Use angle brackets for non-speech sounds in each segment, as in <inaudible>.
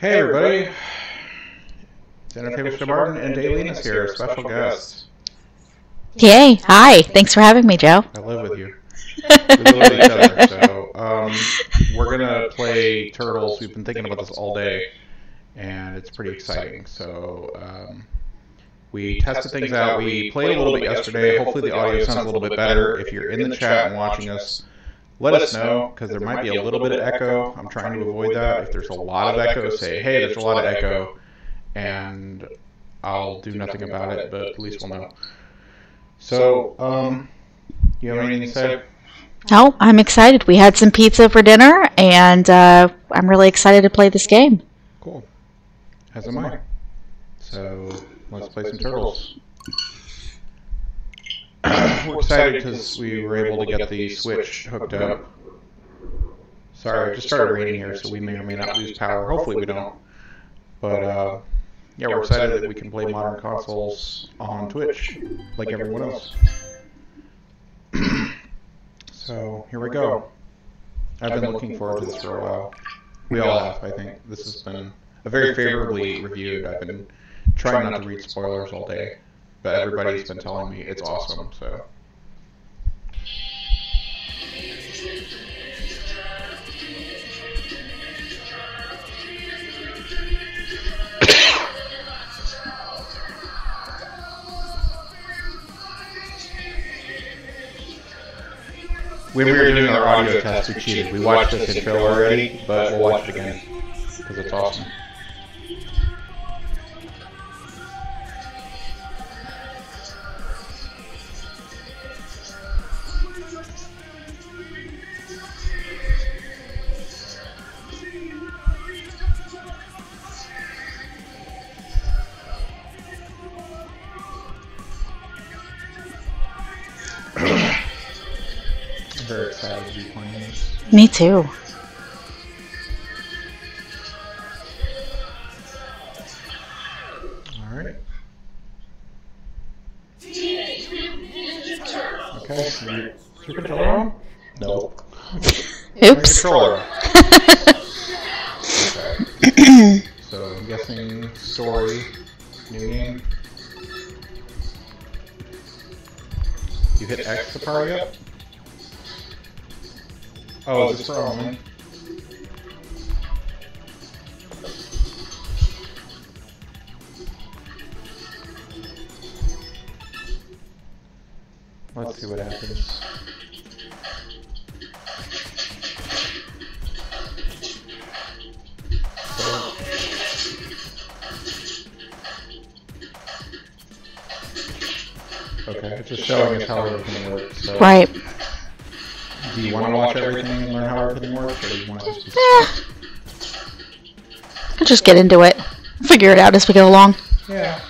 Hey everybody, it's Entertainment Martin and Daylina is here, special guest. Yay! Hi. Thanks for having me, Joe. I live with you. <laughs> We live with each other, so um, we're gonna play Turtles. We've been thinking about this all day, and it's pretty exciting. So um, we tested things out. We played a little bit yesterday. Hopefully the audio sounds a little bit better. If you're in the chat and watching us, let us know because there might be a little bit of echo. I'm trying to avoid that. If there's a lot of echo, say, hey, there's a lot of echo, and I'll do nothing about it, but at least we'll know. So, um, you have anything to say? Oh, I'm excited. We had some pizza for dinner, and uh, I'm really excited to play this game. Cool. As am I. So, let's play some turtles. We're excited because we were able to get the Switch hooked up. Sorry, it just started raining here, so we may or may not lose power. Hopefully we don't. But, uh, yeah, we're excited that we can play modern consoles on Twitch, like everyone else. so, <coughs> here we go. I've been looking forward to this for a while. We all have, I think. This has been a very favorably reviewed. I've been trying not to read spoilers all day, but everybody's been telling me it's awesome, so. When we were doing our audio test, we cheated. We watched this intro already, but we'll watch it again because it's awesome. I'm very excited to be playing this. Me too. Alright. Okay, so you, your controller on? Nope. Oops. Controller. <laughs> Okay. so I'm guessing story, new game. You hit X to power up? Oh, oh, is this for only? Let's see what happens. Okay, it's just showing us how everything works. So, Right. Do you want to watch everything and learn how everything works, or do you want to just be Eh. I'll just get into it. Figure it out as we go along. Yeah.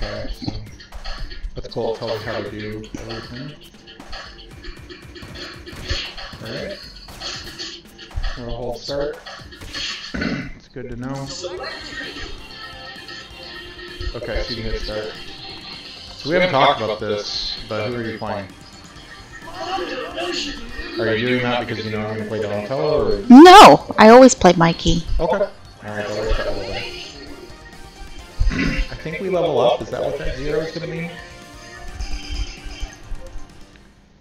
Okay, so that's cool. It tells you how to do everything. Alright. We'll hold start. <clears throat> it's good to know. Okay, so you can hit start. So we haven't talked about this, but who are you playing? Are you doing that because you know I'm going to play Donatello? Or? No, I always play Mikey. Okay. Alright, I'll work that a little bit. <clears throat> I think we level up. Is that what that zero is going to mean?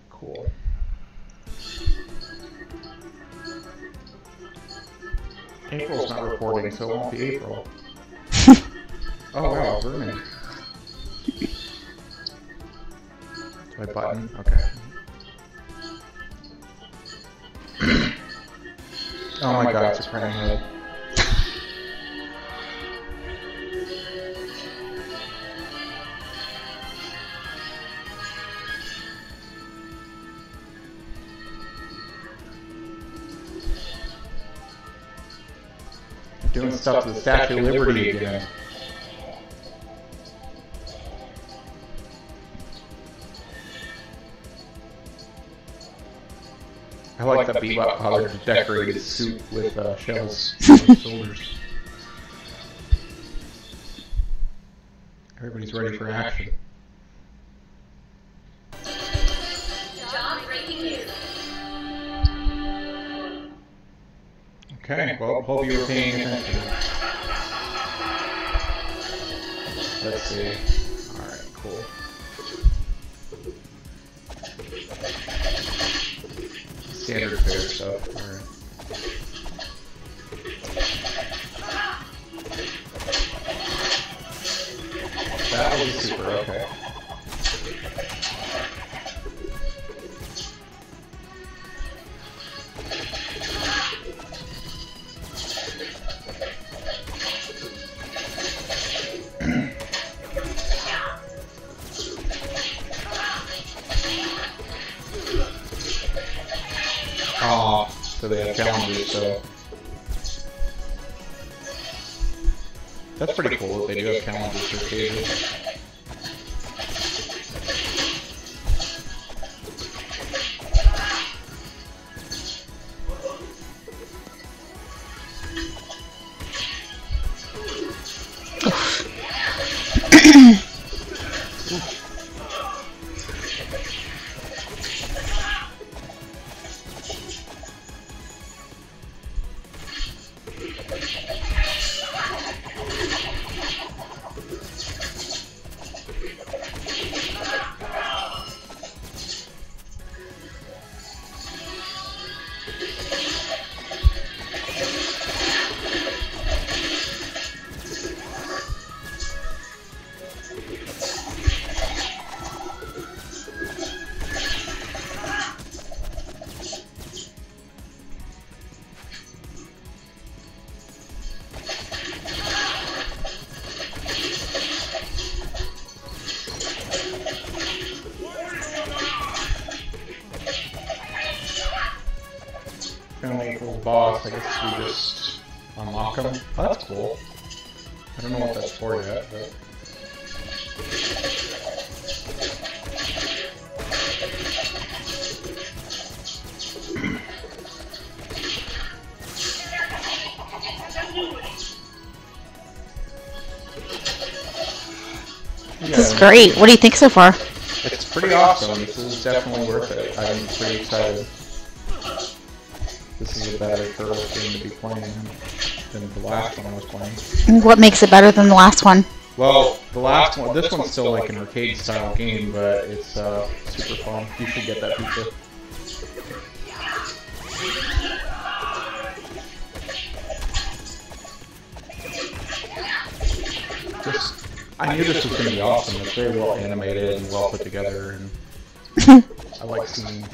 Cool. April's not reporting, so it won't be April. <laughs> oh wow, Vermin. My button? Okay. Oh my god, it's a crying head. Doing stuff to the Statue of Liberty again. I like the bebop colored decorated suit with uh, shells <laughs> on his shoulders. Everybody's ready for action. John, breaking news. Okay, well, hope you were paying attention. Let's see. Alright, cool. Standard fare stuff. Alright. That was super, okay. So they have challenges, so. That's pretty cool that they do have challenges for. Great. What do you think so far? It's pretty awesome. This is definitely worth it. I'm pretty excited. This is a better turtle game to be playing than the last one I was playing. What makes it better than the last one? Well, the last one, this one's still like an arcade style game, but it's uh, super fun. You should get that pizza. Awesome. It's very well animated and well put together, and <laughs> I like seeing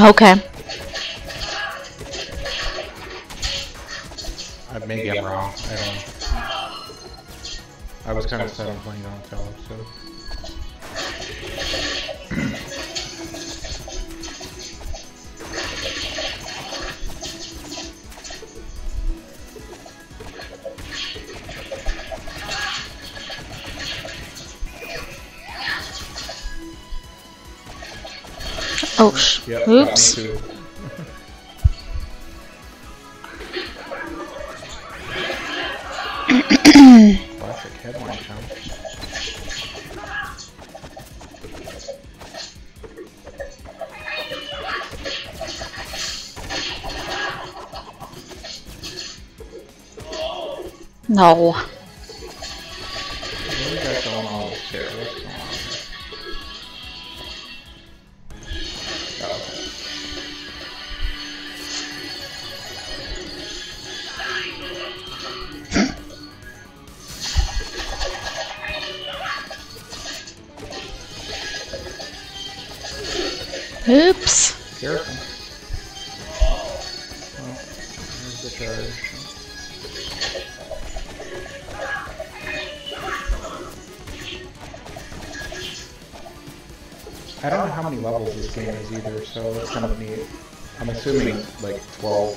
Okay. I maybe I'm wrong. I don't know. I was kind of set on playing on Phillips, so. Sh- Yep, oops. Classic headline count. No. I don't know how many levels this game is either, so that's kind of neat. I'm assuming like 12.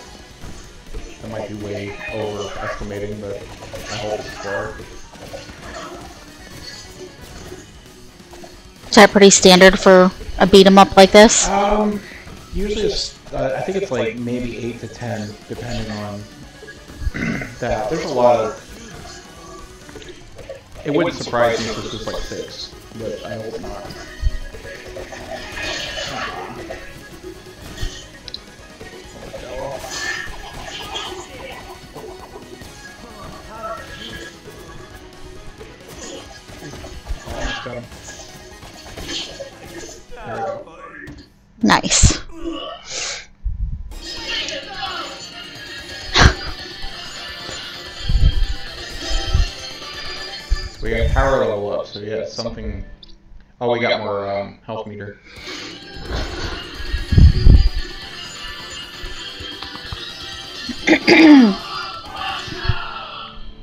I might be way overestimating, but I hope it's 12. Is that pretty standard for a beat 'em up like this? Um, usually it's, uh, I think it's like maybe 8 to 10, depending on <clears throat> that. There's a lot of. It wouldn't surprise me if this was like 6, but I hope not. Nice. We got power level up, so yeah, something. Oh, we got more um, health meter.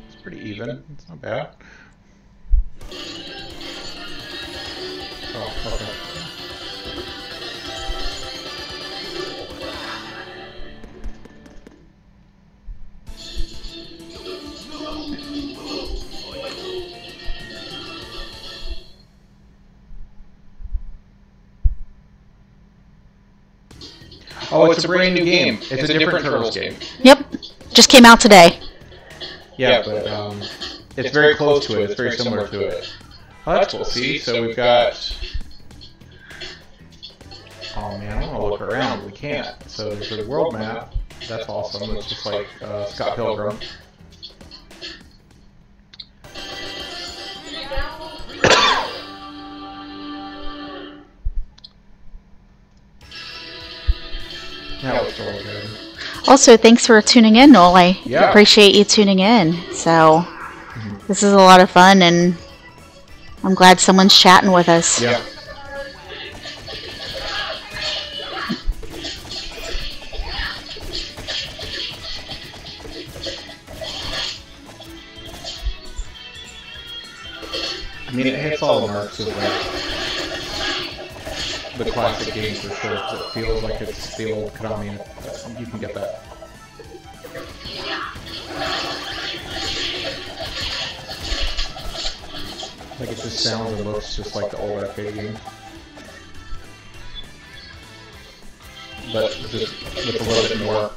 It's pretty even. It's not bad. Oh, okay. Oh, it's a brand new game. It's a different Turtles game. Yep. Just came out today. Yeah, but um, it's very close to it. It's very similar to it. Oh, that's cool. See, so we've got. Oh man, I want to look around. We can't. So there's the world map. That's awesome. It's just like uh, Scott Pilgrim. That was really good. Also, thanks for tuning in, Noel. I Yeah. appreciate you tuning in. So, this is a lot of fun, and I'm glad someone's chatting with us. Yeah. I mean, it hits all the marks of the classic game for sure. 'cause It feels like it's the old Konami. uh, You can get that. Like it just sounds and looks just like the old arcade game. But just with a little bit more.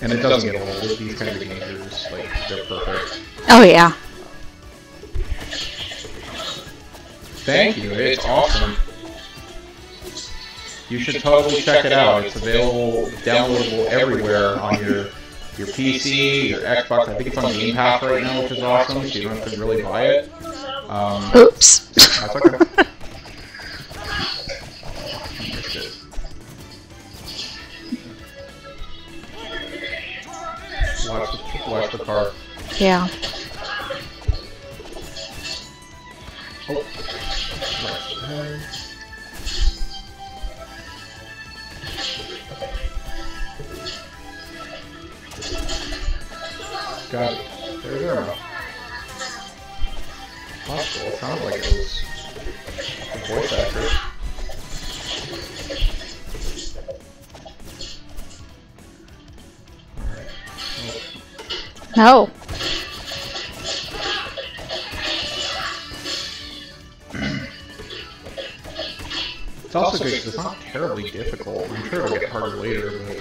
And it doesn't get old. These kind of games are just like, they're perfect. Oh, yeah. Thank you, it's awesome. You should totally check it out. It's available, downloadable everywhere on your your PC, your Xbox. I think it's on the Game Pass right now, which is awesome. So you don't have to really buy it. Um, Oops. that's okay. <laughs> Watch the, watch the car. yeah. Oh. Right. Got it. There's cool. It sounded like it was a voice actor. No. Also good 'cause it's not terribly difficult. I'm sure it'll get harder later, but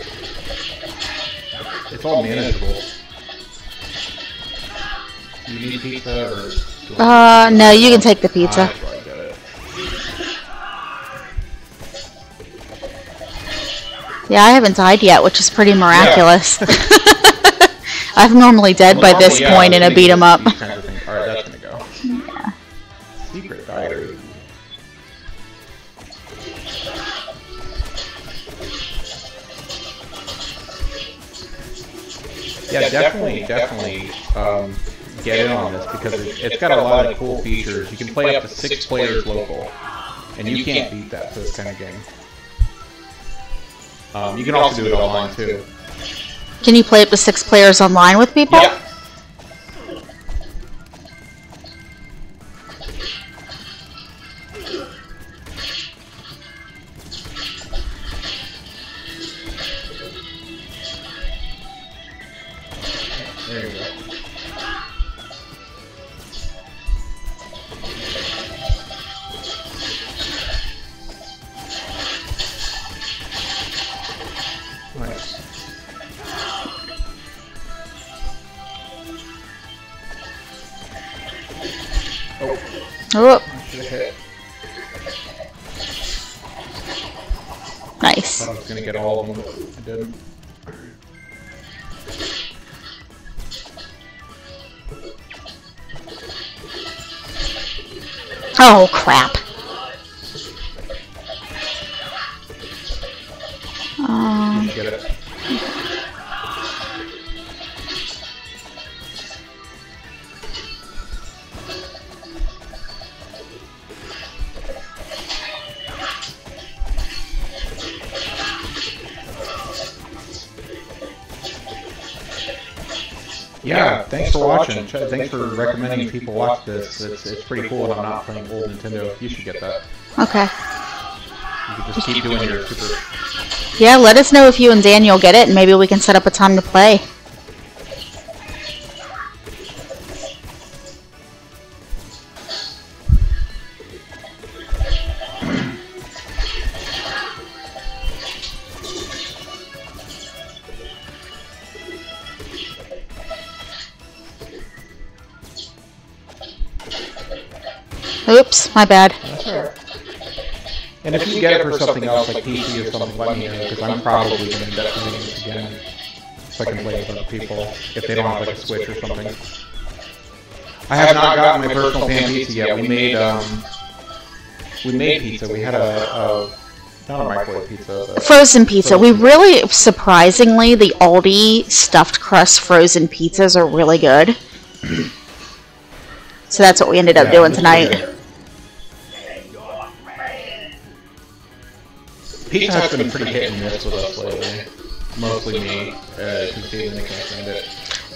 it's all manageable. You need pizza or? do you want- Uh, no, you can take the pizza. that's right, got it. Yeah, I haven't died yet, which is pretty miraculous. <laughs> I'm normally dead by Well, this normally, yeah, point in a beat 'em up. Because it, it's got a lot of cool features. You can play up to six players local, and you can't beat that for this kind of game. Um, you can also do it online too. Can you play up to six players online with people? Yeah. Oh, crap. Thanks for recommending people watch this. It's, it's pretty cool when I'm not playing old Nintendo. You should get that. okay. You can just keep doing your super. Yeah, let us know if you and Daniel get it, and maybe we can set up a time to play. My bad. Alright. And if you get it for something else like PC or something, let me know because I'm probably going to end up doing this again, so I can play with other people if they don't have like a Switch or something. I have not gotten my personal pan pizza yet. We made um, we made pizza. We had a, a not a microwave pizza. But Frozen pizza. We really, surprisingly, the Aldi stuffed crust frozen pizzas are really good. <clears throat> So that's what we ended up Yeah, doing tonight. Good. Pizza Hut's been pretty hit and miss with us lately. Mostly me, because Caitlin can't stand it.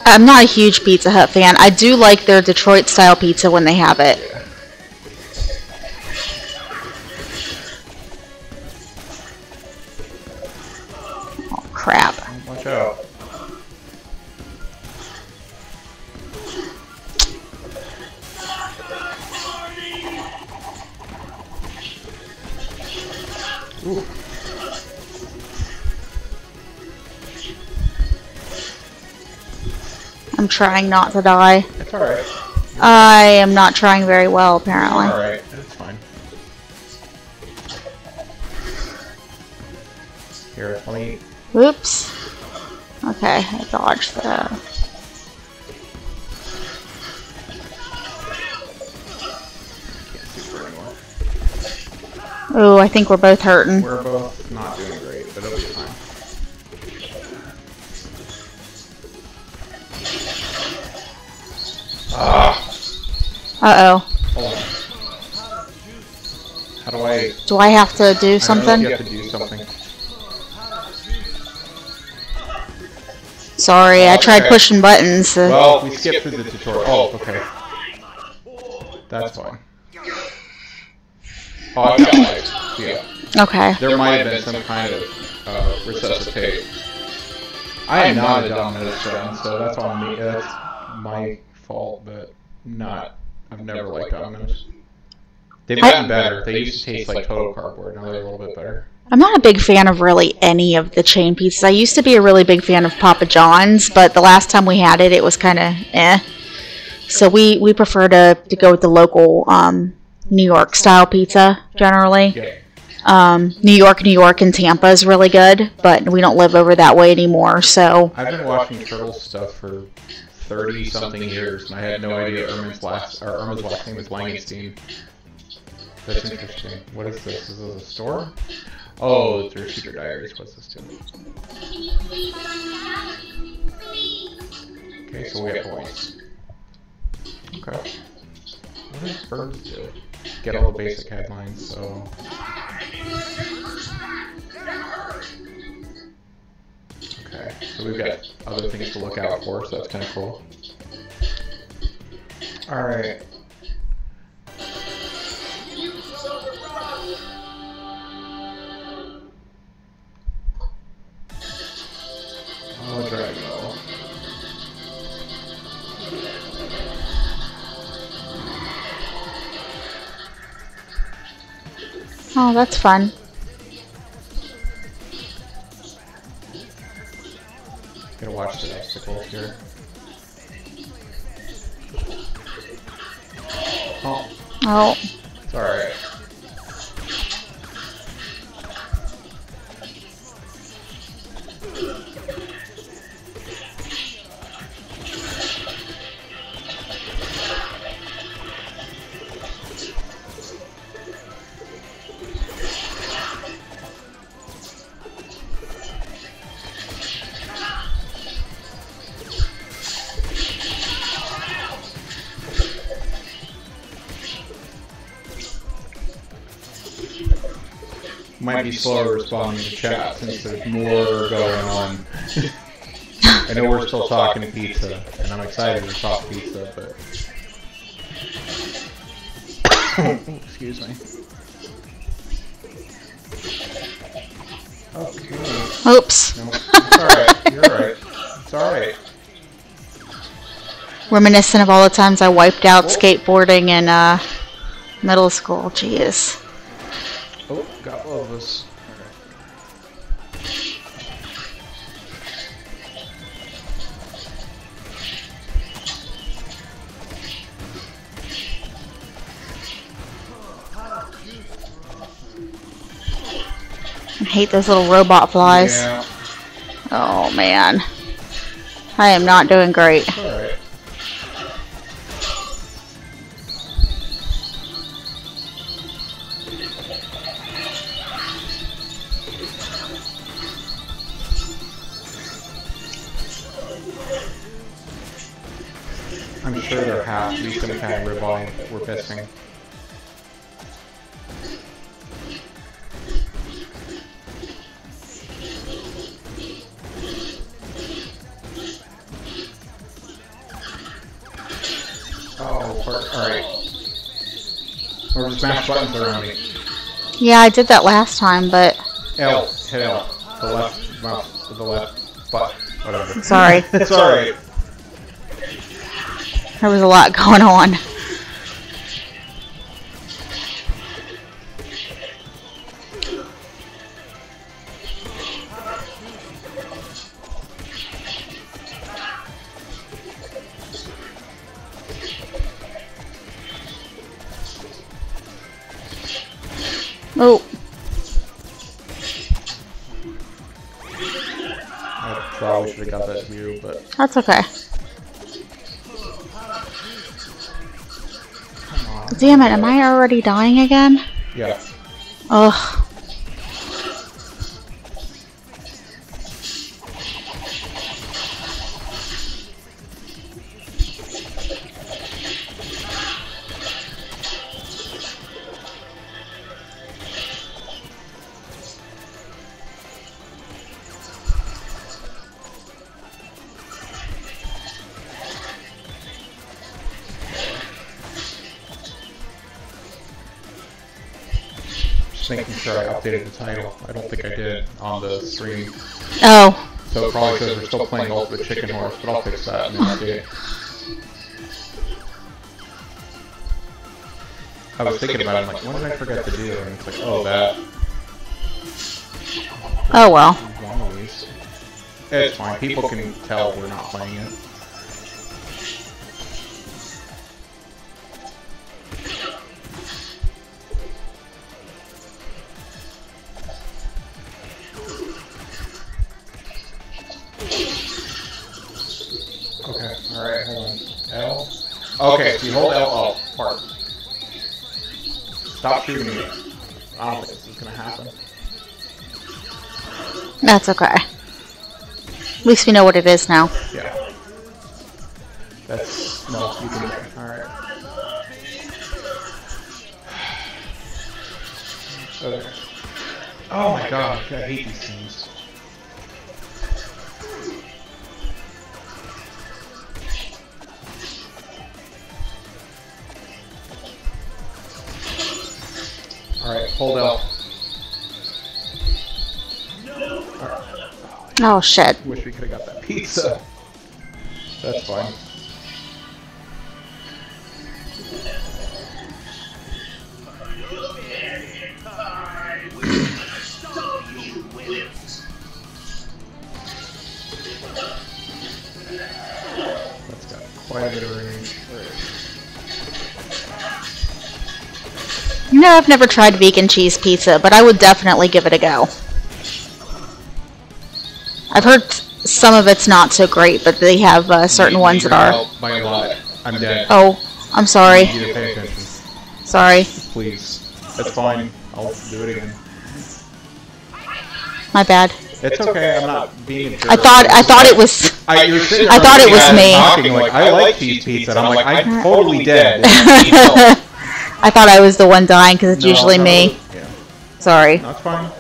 I'm not a huge Pizza Hut fan. I do like their Detroit style pizza when they have it. Oh, crap. Watch out. I'm trying not to die. It's alright. I am not trying very well, apparently. Alright, it's fine. Here, let me. Oops. Okay, I dodged that. Can't. Oh, I think we're both hurting. We're both not doing Uh oh. How do I. Do I have to do I don't know if something? you have to do something. Sorry, I tried Okay. pushing buttons. uh, Well, we skipped through the tutorial. Oh, okay. That's fine. Oh, I've got lights. Yeah. okay. There might have been some kind of uh, resuscitate. I am not a Domino's fan, so that's on me. That's my fault, but not. I've never liked Domino's. They've gotten better. They used to taste like total cardboard. Now they're a little bit better. I'm not a big fan of really any of the chain pizzas. I used to be a really big fan of Papa John's, but the last time we had it, it was kind of eh. So we, we prefer to, to go with the local um, New York style pizza generally. Yeah. Um, New York, New York, and Tampa is really good, but we don't live over that way anymore. So I've been watching Turtle stuff for thirty something years, and I had no idea Ermin's last or Irma's last name was Langinstein. That's interesting. What is this? Is this a store? Oh, it's her secret diaries. What's this do? Okay, so we have points. Okay. What does birds do? Get all the basic headlines, so. Okay, so we've got other things to look out for, so that's kind of cool. Alright. Oh, oh, that's fun. Gotta watch the obstacles here. Oh, Oh, it's alright. Might be slower responding to chat since there's more going on. <laughs> I know we're still talking to pizza, and I'm excited to talk pizza, but. <coughs> Excuse me. Okay. oops. No, it's alright. You're alright. It's alright. Reminiscent of all the times I wiped out skateboarding in uh, middle school. Jeez. Oh, got all of us. I hate those little robot flies. Yeah, Oh man. I am not doing great. alright. Sure there has to be some kind of ribeye we're missing. Oh, alright. Or just mash buttons around me. Yeah, I did that last time, but L, hit L. The left mouse, to the left butt, whatever. Sorry. <laughs> it's alright. There was a lot going on. Oh, I probably should have got that view, but that's okay. Damn it, am I already dying again? Yes. Ugh. Sure I updated the title. I don't think I did on the stream. Oh, So it probably says we're still playing Ultimate Chicken Horse, but I'll fix that update. I was thinking about it, I'm like, what did I forget to do? And it's like, oh, that. oh well. One of these. It's fine. People can tell we're not playing it. Okay, alright, hold on. L? Okay, so you hold L up, park. Stop shooting me. I don't think this is gonna happen. That's okay. At least we know what it is now. Yeah. That's no, you can. All right. <sighs> Okay. Oh my god, I hate these things. All right, hold L. Oh shit. Wish we could have got that pizza. That's fine. That's got quite a bit of range. You know, I've never tried vegan cheese pizza, but I would definitely give it a go. I've heard some of it's not so great, but they have uh, certain Need ones that are. help By a lot. I'm dead. Oh, I'm sorry. You need to pay attention. Sorry. Please. That's fine. I'll do it again. My bad. It's okay. I'm not being a. I thought I thought it was. I, you're I thought it looking was at me. Talking like I like cheese pizza. And I'm like I'm totally dead. <laughs> <laughs> <laughs> I thought I was the one dying because it's No, usually no, me. Yeah, Sorry. that's fine.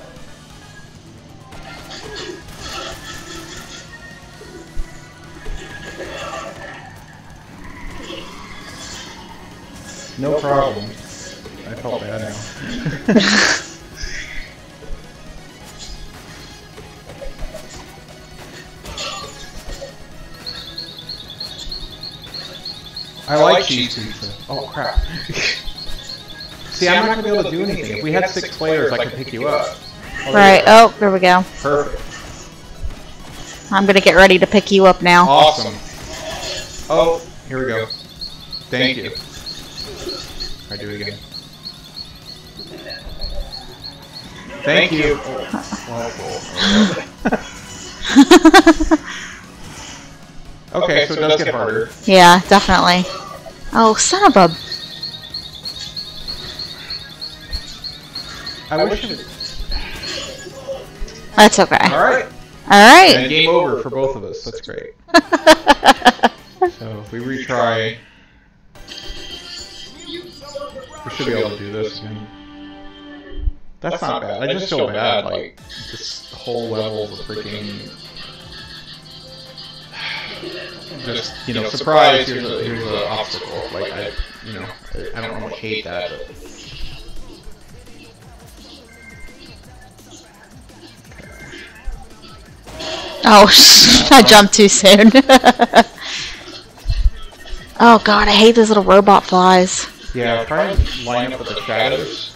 No problem. I felt bad now. <laughs> I like cheese pizza. Oh crap. <laughs> See, I'm not gonna be able to do anything. If we had six players, I could pick you up. Oh, Right. Oh, there we go. Perfect. I'm gonna get ready to pick you up now. Awesome. Oh, here we go. Thank you. I do it again. Thank you. <laughs> <laughs> okay, so it does get harder. yeah, definitely. Oh, son of a. I wish it. That's okay. All right. All right. And game over for both of us. That's great. <laughs> So if we retry, we should be able to do this again. That's not bad. I just feel bad, like, this whole level of freaking... Just, you know, surprise, here's a, here's an obstacle. Like, I, you know, I I don't normally hate that, but... Oh, <laughs> I jumped too soon. <laughs> oh god, I hate those little robot flies. Yeah, try and line up with the shadows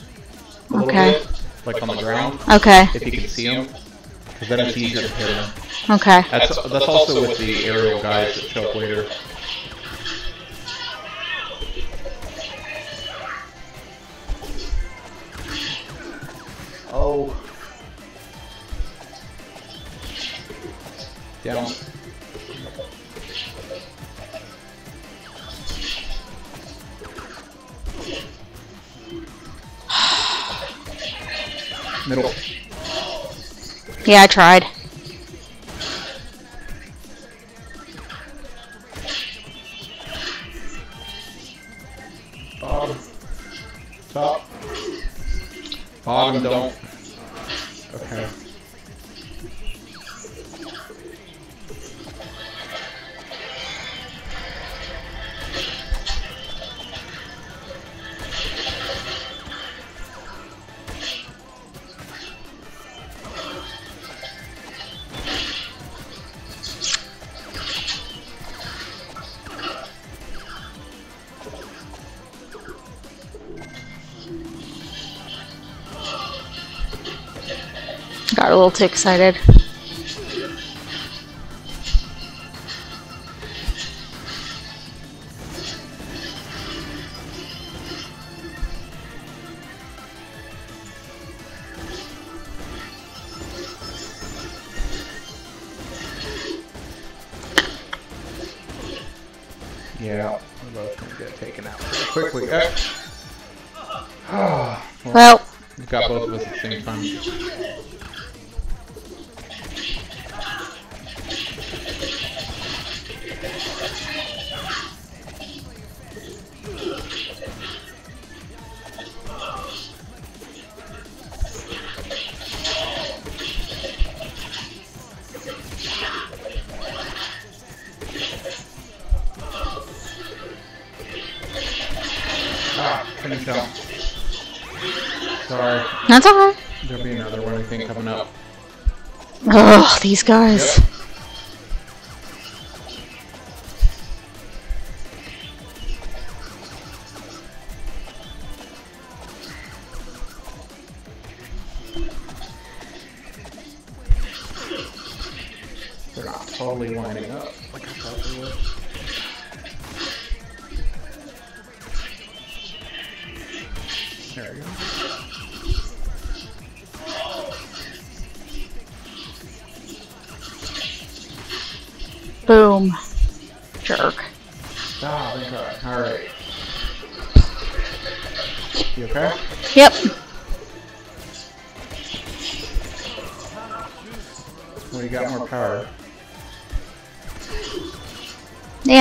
Okay. bit, like on the ground, Okay. if you can see them, because then it's easier to hit them. Okay. That's that's also with the aerial guys that show up later. Oh. Down. Middle. Yeah, I tried. Bottom. Top. Bottom, don't. Okay. Got a little too excited. Yeah, we're both gonna get taken out pretty quickly. <sighs> Well, Well, we've got both of us at the same time. These guys.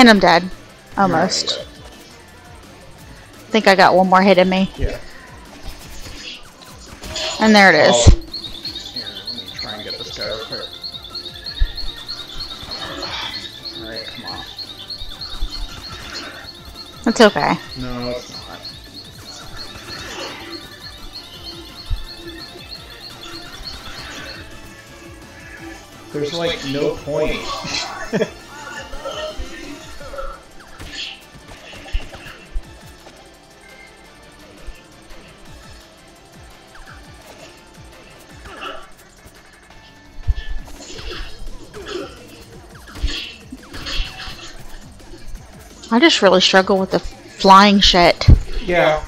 And I'm dead. Almost. I think I got one more hit in me. Yeah. And there it is. Oh. Here, let me try and get this guy real quick. Alright, come on. It's okay. No, it's not. There's like no point. <laughs> just really struggle with the flying shit. Yeah.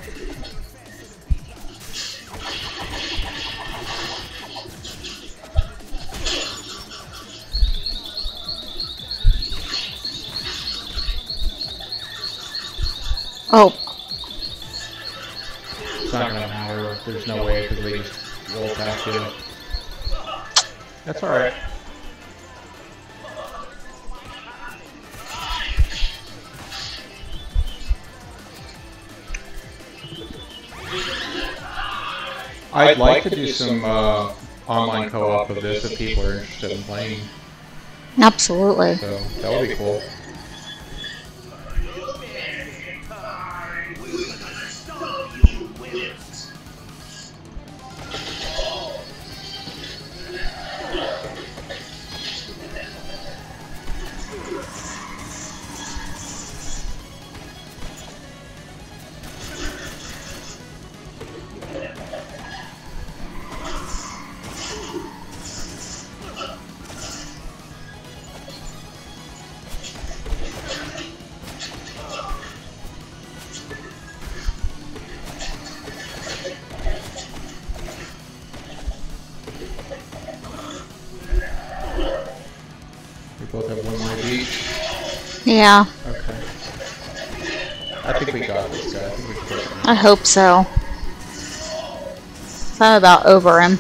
Oh, It's not gonna matter. There's no way because they just roll past you. That's alright. I'd like to do some uh, online co-op of this if people are interested in playing. absolutely. So that would be cool. Yeah, Okay. I think we got this guy. I think we I hope so. I'm about over him.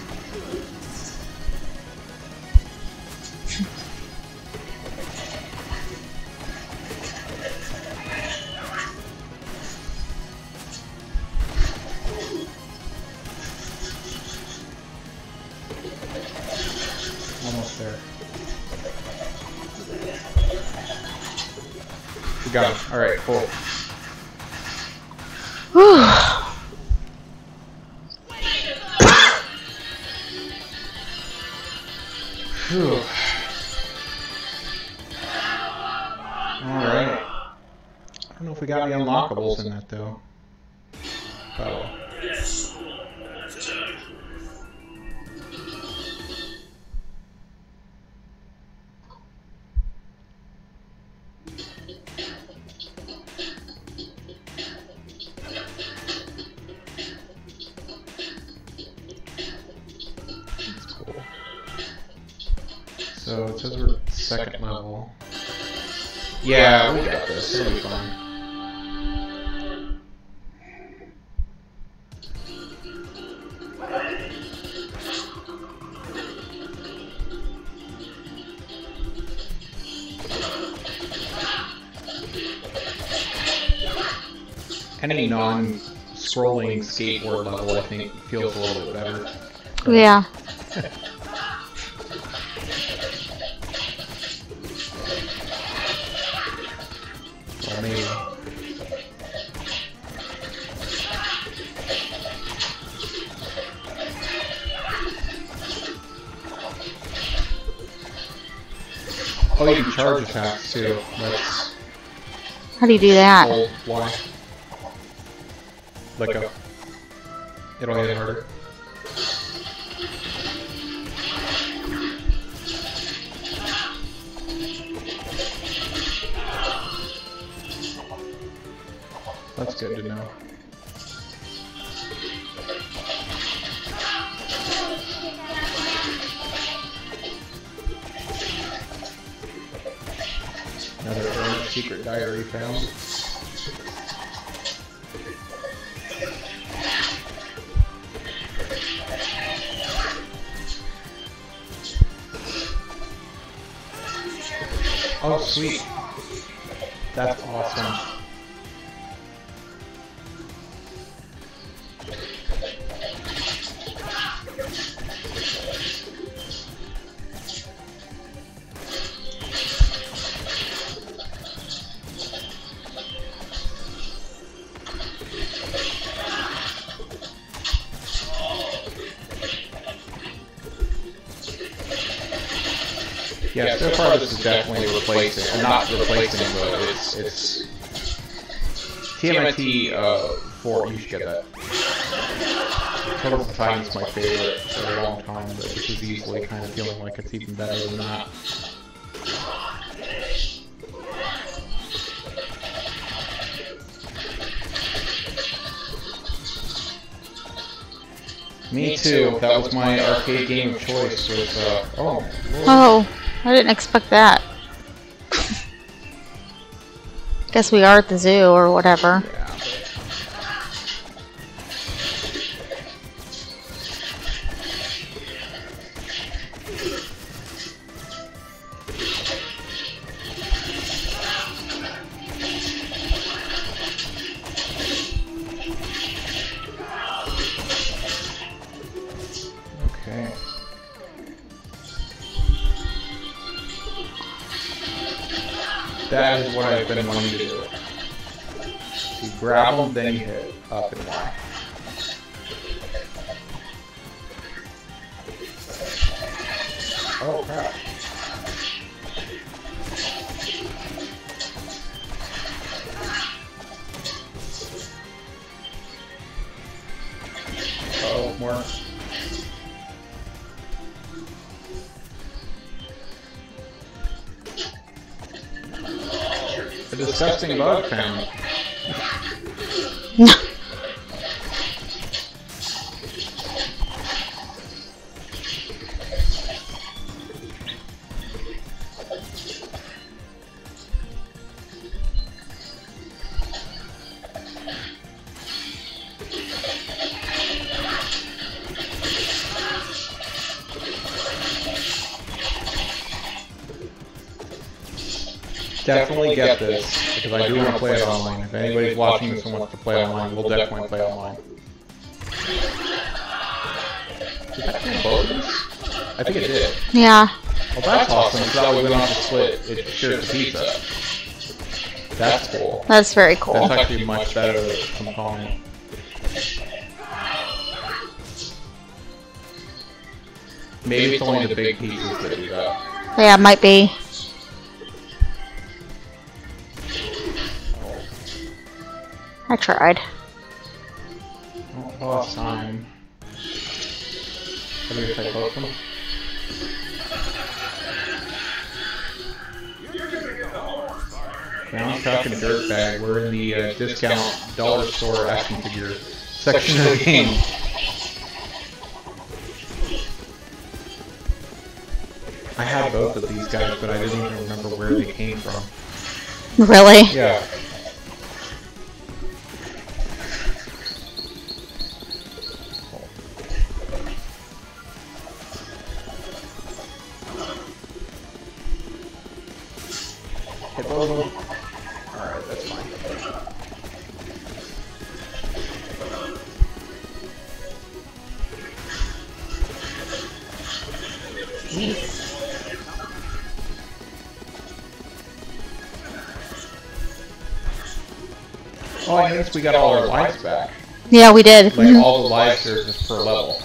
Skateboard level, I think, feels a little bit better. Yeah. Well, maybe. Oh, you can charge attacks too. That's How do you do that? Four. You should get that. Turtles in Time's my favorite for a long time, but this is easily kind of feeling like it's even better than that. Me too. That was my arcade game of choice. Was uh, oh, Lord. Oh, I didn't expect that. <laughs> Guess we are at the zoo or whatever. Found. Definitely get this, because I do want to play it online. If anybody's watching this and wants to play online, we'll definitely play online. Did that kill both? I think it did. Yeah. Well, that's awesome, because that way we don't have to split it shares the pizza. That's cool. That's very cool. That's actually much better component. Maybe it's only the big pieces that do that. Yeah, it might be. Tried. Oh, lost time. Have you type both of them? Chuck and Dirtbag, we're in the uh, discount dollar store action figure section of the game. I had both of these guys, but I didn't even remember where they came from. Really? Yeah. Yeah, we did. Like Mhm. all the lives are just per level.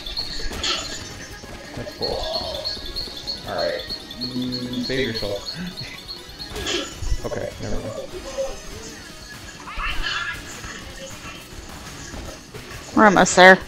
That's cool. Alright. Mm, save yourself. <laughs> okay, never mind. We're almost there.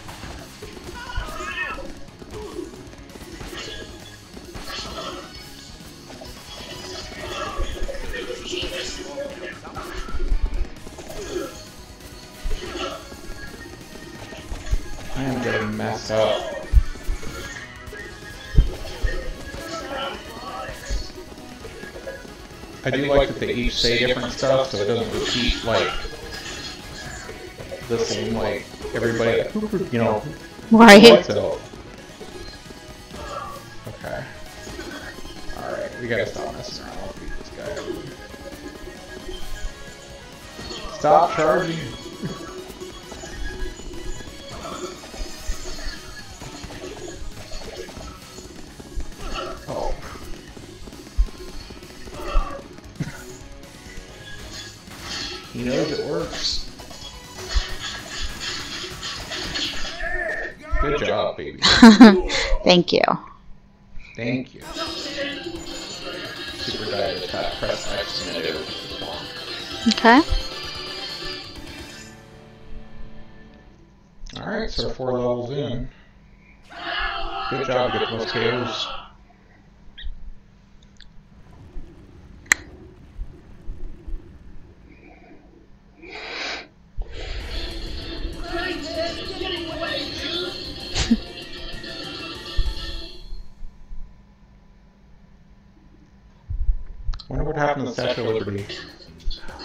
I do like that they each say different stuff, so it doesn't repeat like the same like everybody. <laughs> You know, Right. So. Okay. Alright, we gotta stop messing around. Let's beat this guy. Stop charging! He knows it works. Good job, baby. <laughs> Thank you. Thank you. Super dive attack, uh, press X and it Okay. Alright, so four levels in. Good job getting those KOs. Wonder what happened to the Statue of Liberty.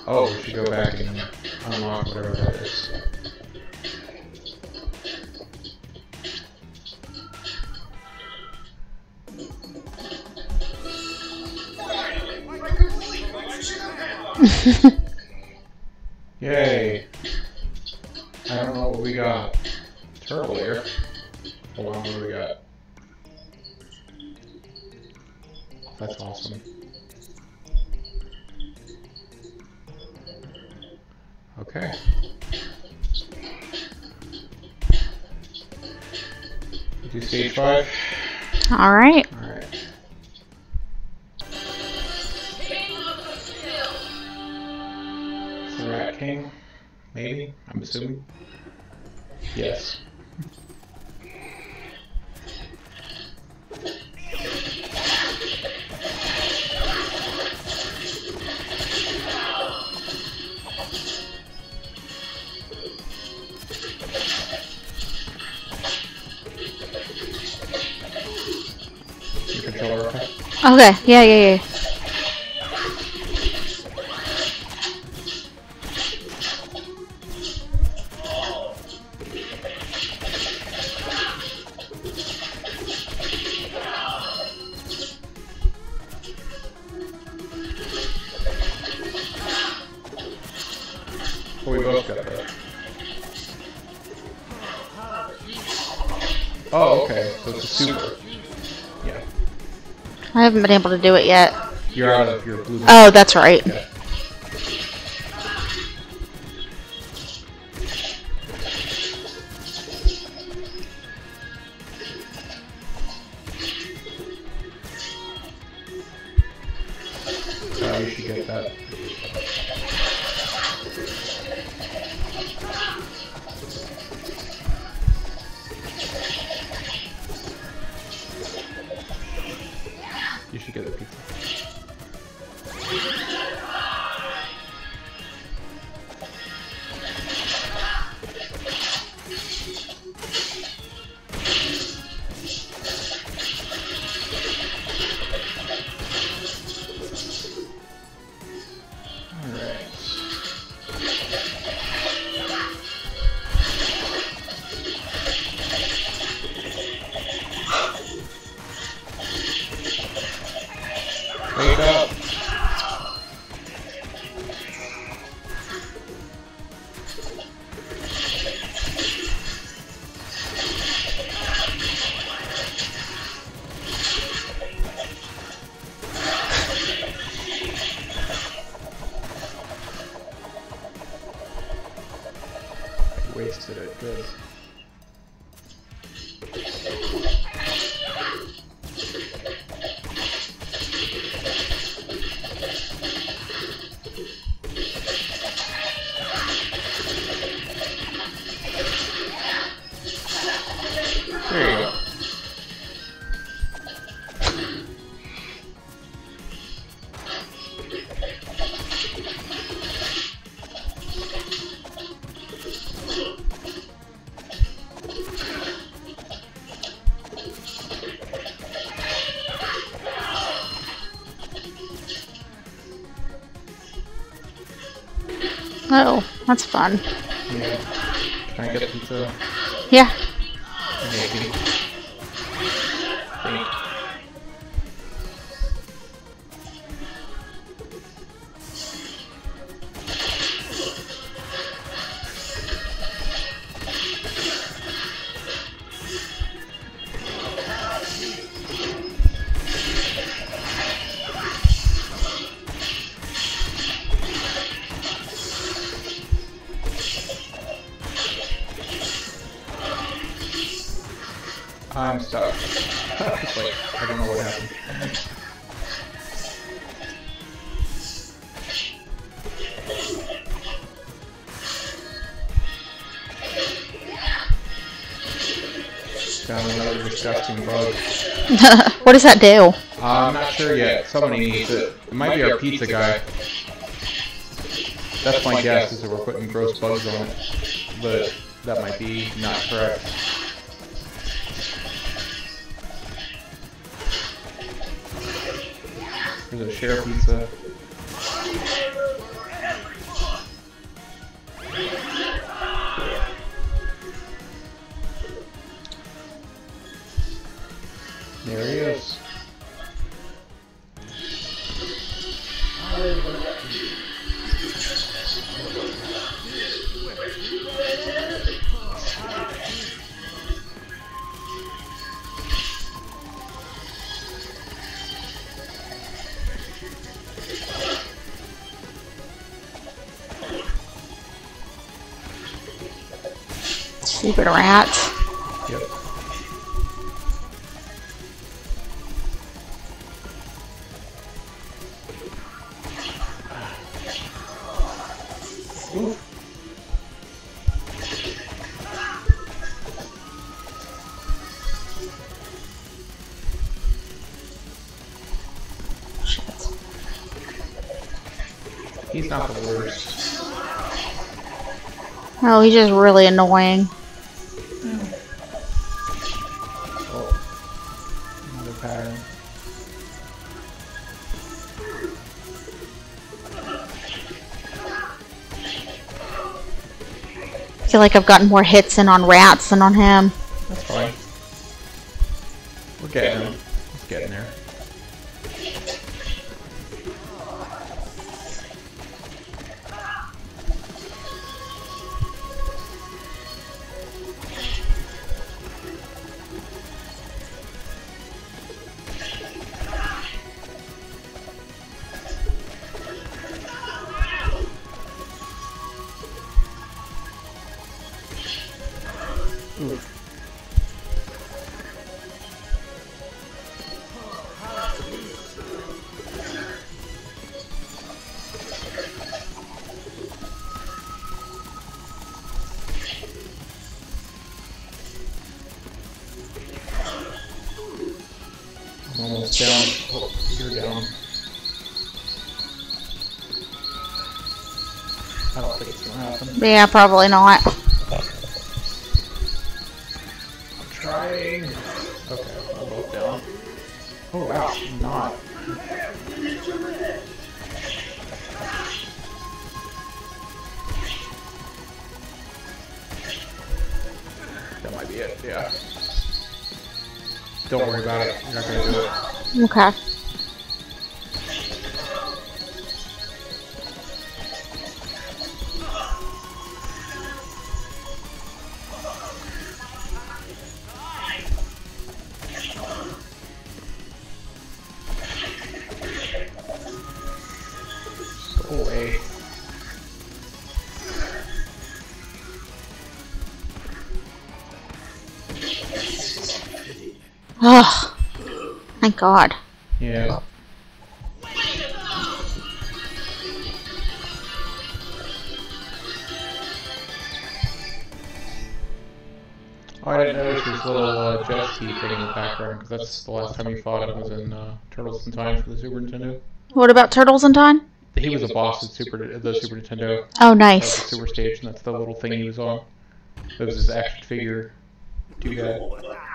Oh, we should go back and unlock whatever that is. <laughs> Yay! I don't know what we got. Turtle here. Hold on, what do we got? That's awesome. Okay. Do stage five. All right. All right. Rat King, maybe. I'm assuming. Yes. Okay? Yeah, yeah, yeah. Haven't been able to do it yet. You're out of your blue. Oh, that's right. Yeah. Later. That's fun. Yeah. Can I get pizza? Yeah. What does that do? Uh, I'm not sure yet. Somebody needs it. It might be our pizza guy. That's my guess, is that we're putting gross bugs on it. But that might be not correct. There's a share pizza. He's just really annoying. I feel like I've gotten more hits in on rats than on him. Yeah, probably not. I'm trying. Okay, we're both down. Oh wow, I'm not. That might be it, yeah. Don't worry about it. You're not gonna do it. Okay. God. Yeah. Oh, I didn't notice his little uh, joystick thing in the background because that's the last time he fought him was in uh, Turtles in Time for the Super Nintendo. What about Turtles in Time? He was a boss at Super the Super Nintendo. Oh, uh, nice. Super Stage, and that's the little thing he was on. That was his action figure. Too bad.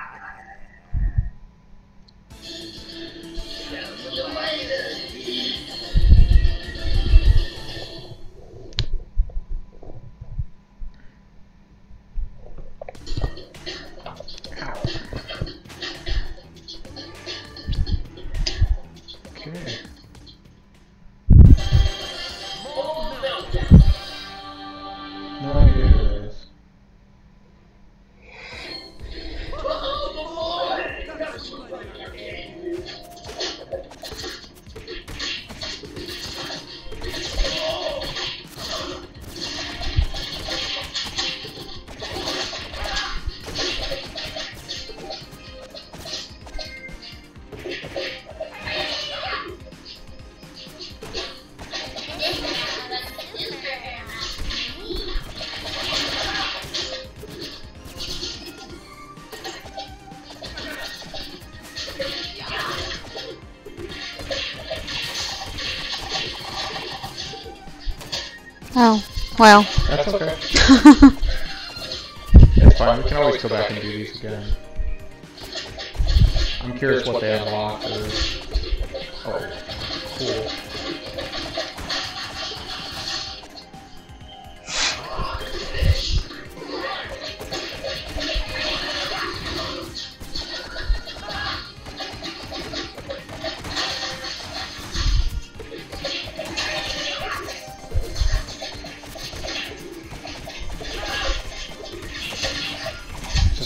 Well. That's <laughs> okay. <laughs> It's fine. We can always go back and do these again.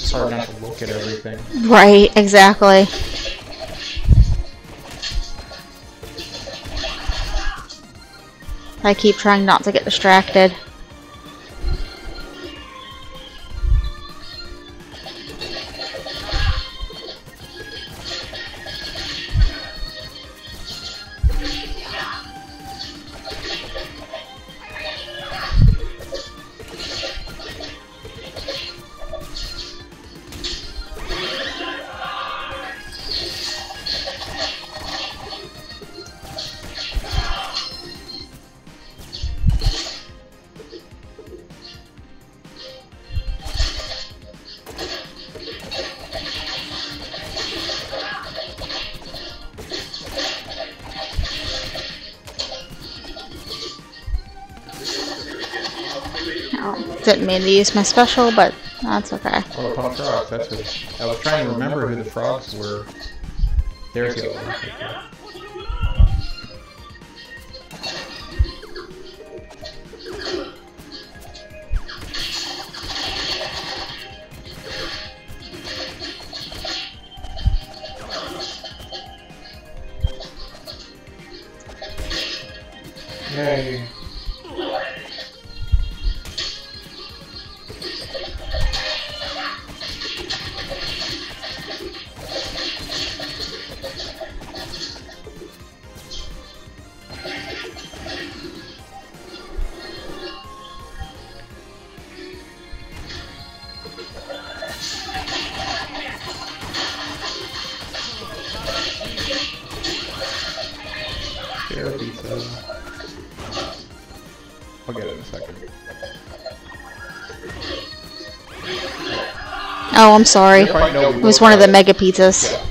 It's hard not to look at everything. right, exactly. I keep trying not to get distracted. To use my special, but that's okay. The punk frogs. That's what. I was trying to remember who the frogs were. There's the I'm sorry. You're fine, no, we It was one of the mega pizzas.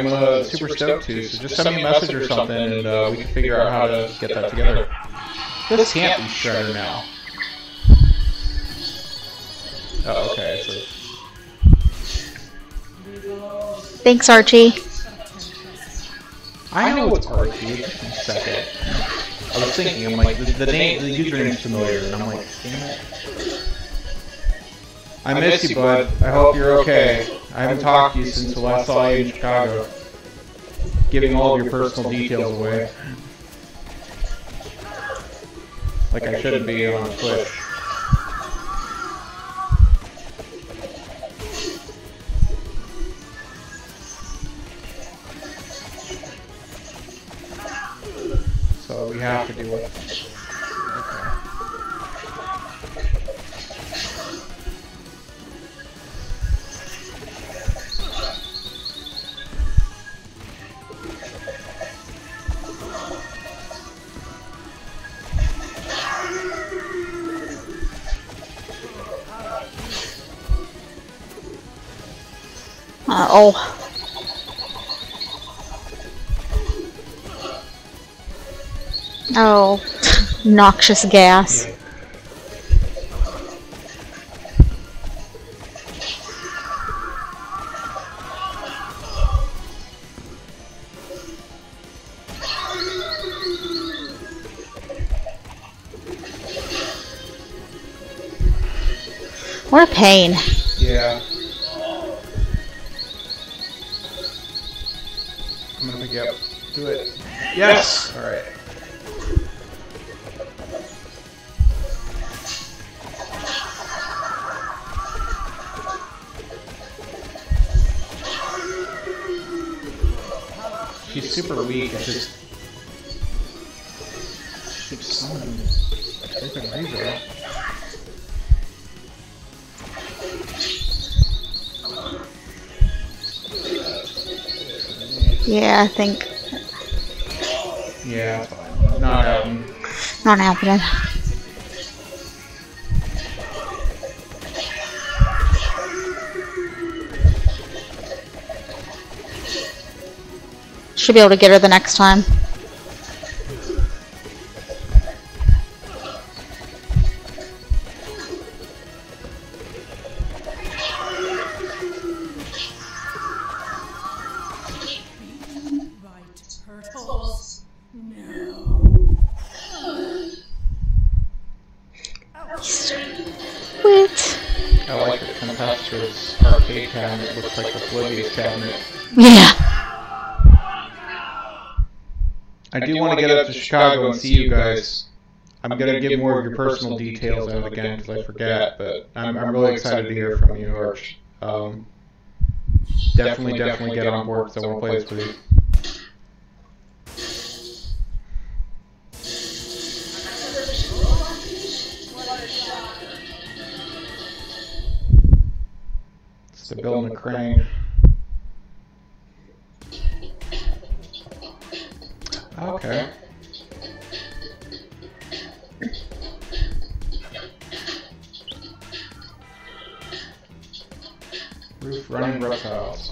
I'm uh, super stoked to. So just send me a message or something, and uh, we can figure out how to get that together. This can't be Shredder now. Oh, okay. So Thanks, Archie. I know it's Archie. Just a second. I was thinking, I'm like, the, the name, the username's familiar, and I'm like, damn it. I miss you, bud. I hope you're okay. I haven't talked to you since the last saw you in Chicago. Giving all of your personal details away. Like I shouldn't be on Twitch. Uh, oh. Oh, noxious gas. What a pain. Not happening. Should be able to get her the next time. To get up to Chicago and see you guys. I'm gonna give more of your personal details out again because I forget, but I'm, I'm really excited to hear from you, Arch. Um, definitely, definitely get on board because I want to play this with you. It's the building a crane.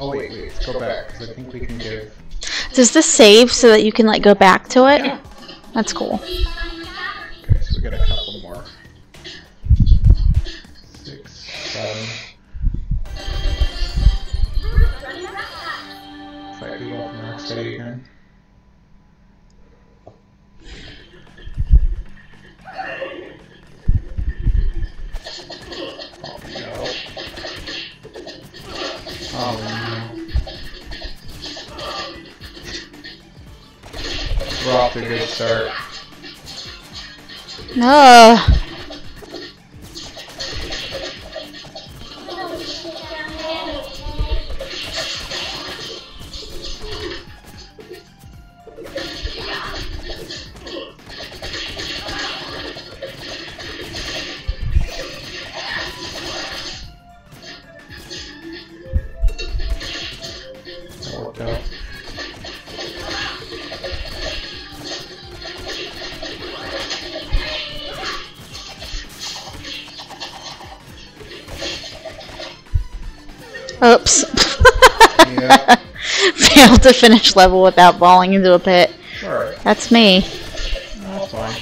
Oh wait, wait, let's go back because I think we can give. Does this save so that you can like go back to it? Yeah. That's cool. Okay, so we got a start. Ugh. Yeah. <laughs> Failed to finish level without falling into a pit. Alright, That's me. that's fine.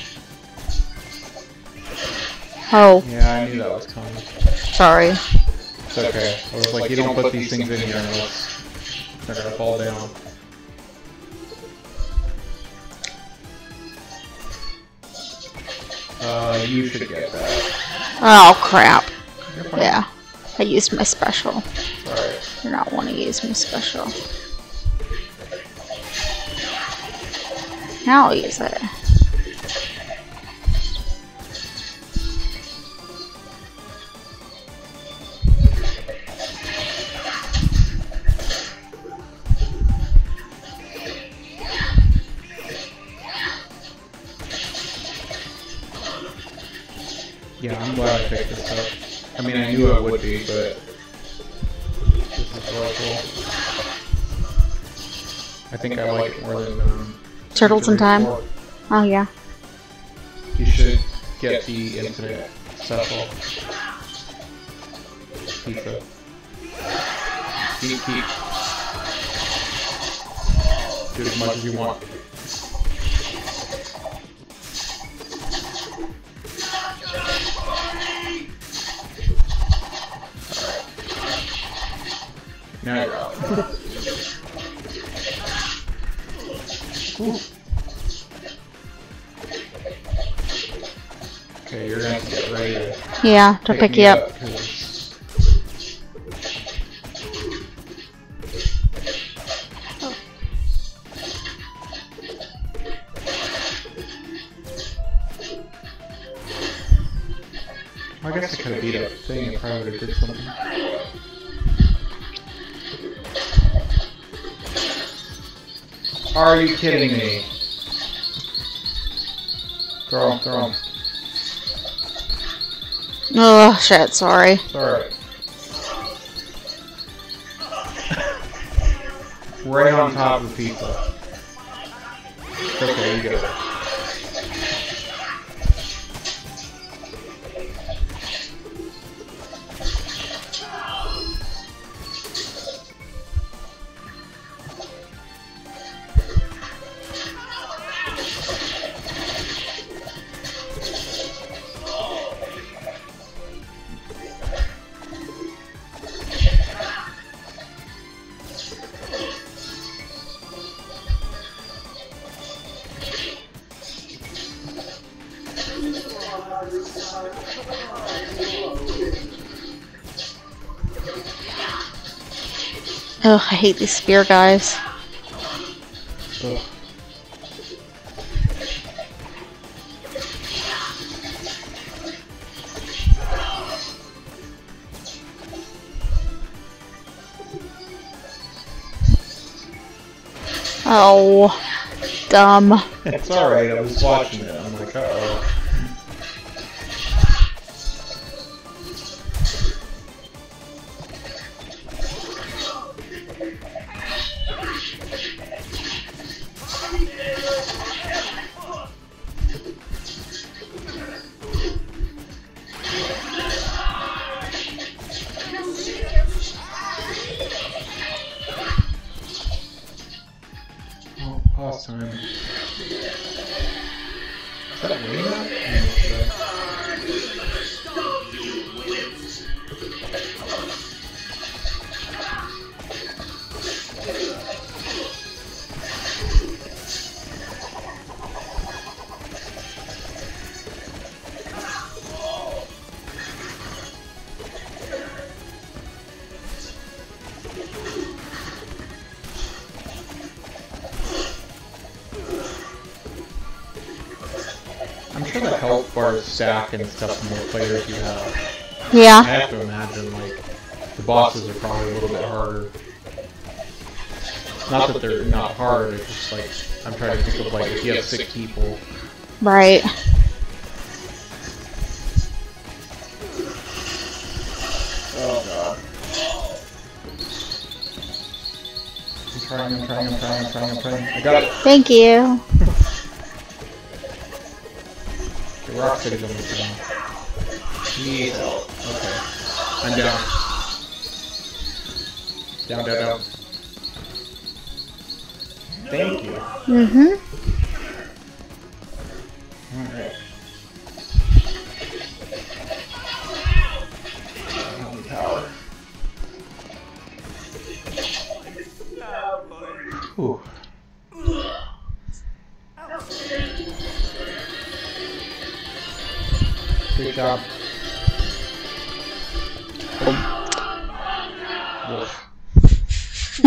Oh, Yeah, I knew that was coming. sorry. It's okay. I was like, you don't put these things in here they're gonna fall down. Uh, you should get that. Oh, crap. Yeah. I used my special. Alright. Do not want to use my special. Now I'll use it. Yeah, I'm glad I picked this up. I mean, I knew I would be, but this is really cool. I think I like it more than um, Turtles in Time? Report. Oh, yeah. You should get the infinite special pizza. Keep, keep. Do as much as you want. Alright. Now you're out. Ooh. Okay, you're gonna have to get ready to Yeah, to pick me you up. 'cause- I guess I could have beat up thing if I would have did something. Are you kidding me? Throw him, throw him. Oh, shit, sorry. Alright. right on top of the pizza. Okay, you get Ugh, I hate these spear guys. Ugh. Oh, dumb. It's alright, I was watching it. I'm like, uh oh. Oh, Is and stuff the more players you have. Yeah. I have to imagine, like, the bosses are probably a little bit harder. Not that they're not hard, it's just like, I'm trying to think of, like, if you have six people. Right. Oh god. I'm trying, I'm trying, I'm trying, I'm trying, I'm trying. I got it. Thank you. Down. Thank you. Mm-hmm.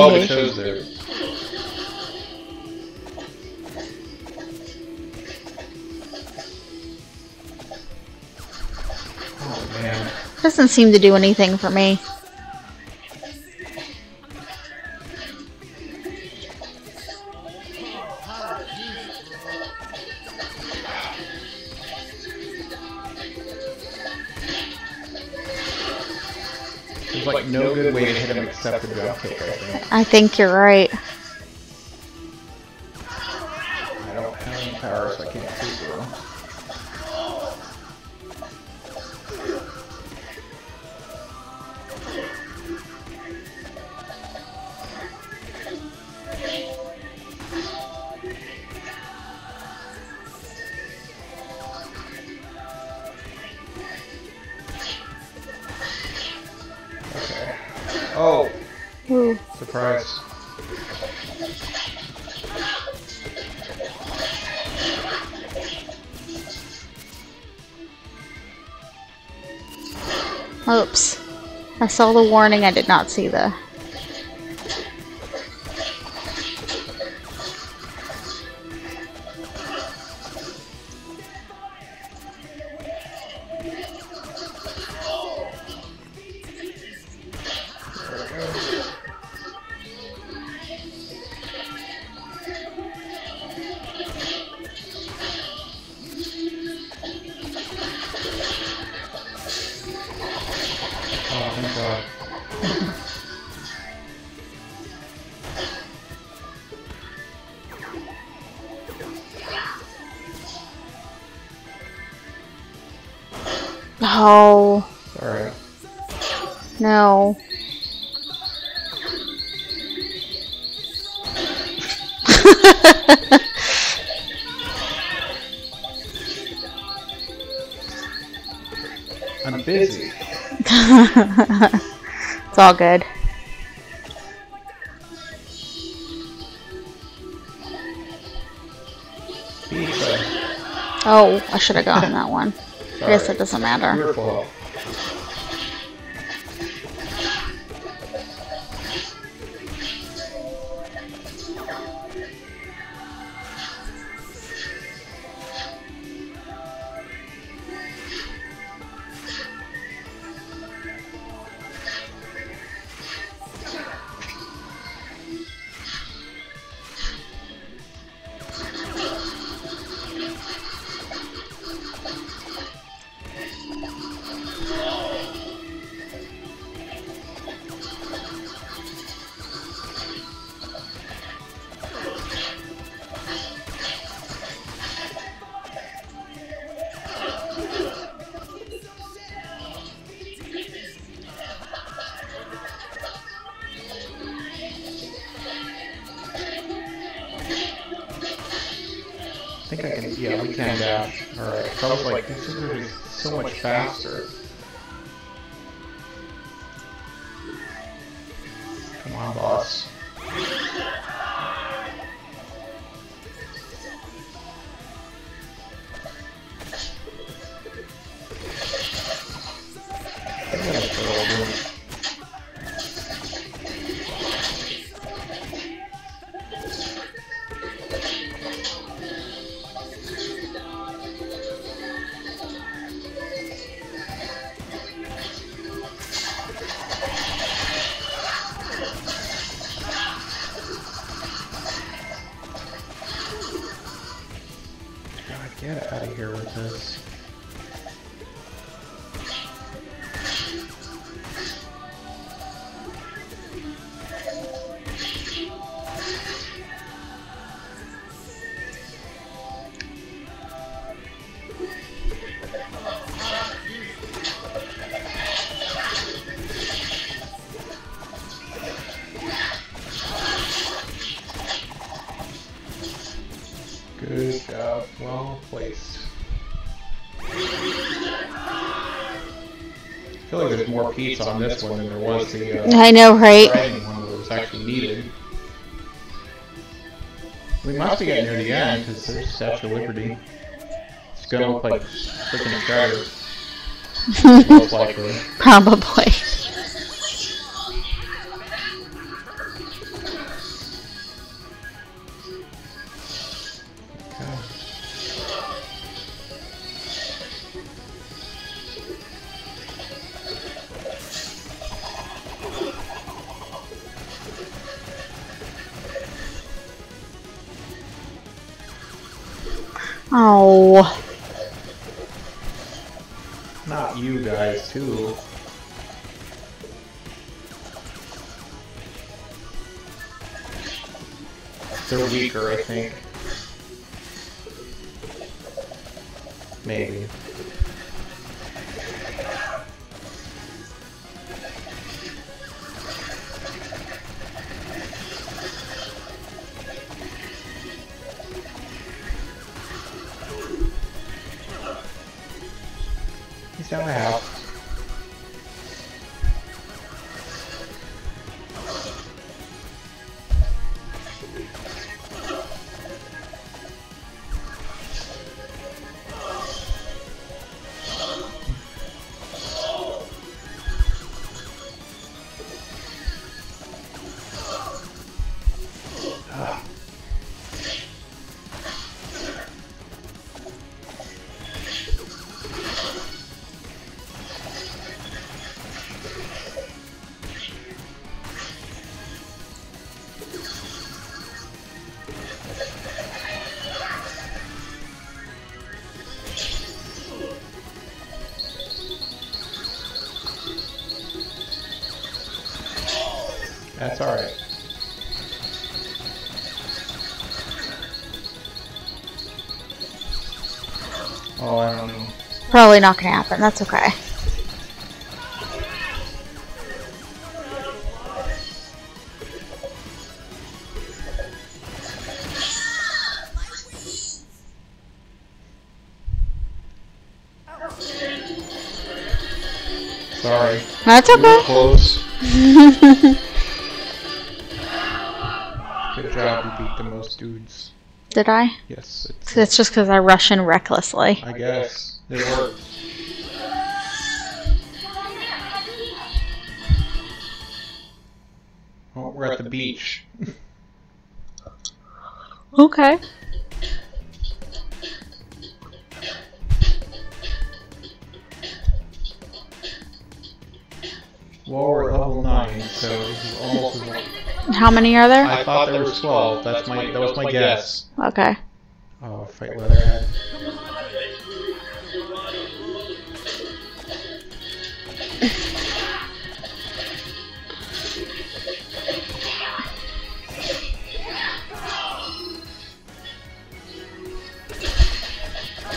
all mm-hmm. the shows there. Oh, man. Doesn't seem to do anything for me. think you're right. saw the warning. I did not see the <laughs> I'm busy. <laughs> it's all good. Pizza. Oh, I should have gotten that one. I guess it doesn't matter. Like there's more Pete's on this one than there was the uh, I know, right? one that was actually needed. We must be getting near the end because there's Statue of Liberty. It's gonna look like freaking Shredder. <laughs> Most likely. Probably. Not you guys, too. They're weaker, I think. Maybe. Down a Probably not gonna happen. That's okay. Sorry. That's okay. close. <laughs> Good job, you beat the most dudes. Did I? Yes, it's, It's just because I rush in recklessly. I guess. It worked. Oh, we're at the beach. Okay. Well, we're level 9, so this is almost How many are there? I thought there was 12. That's my that was my guess. Okay. Oh, fight Leatherhead.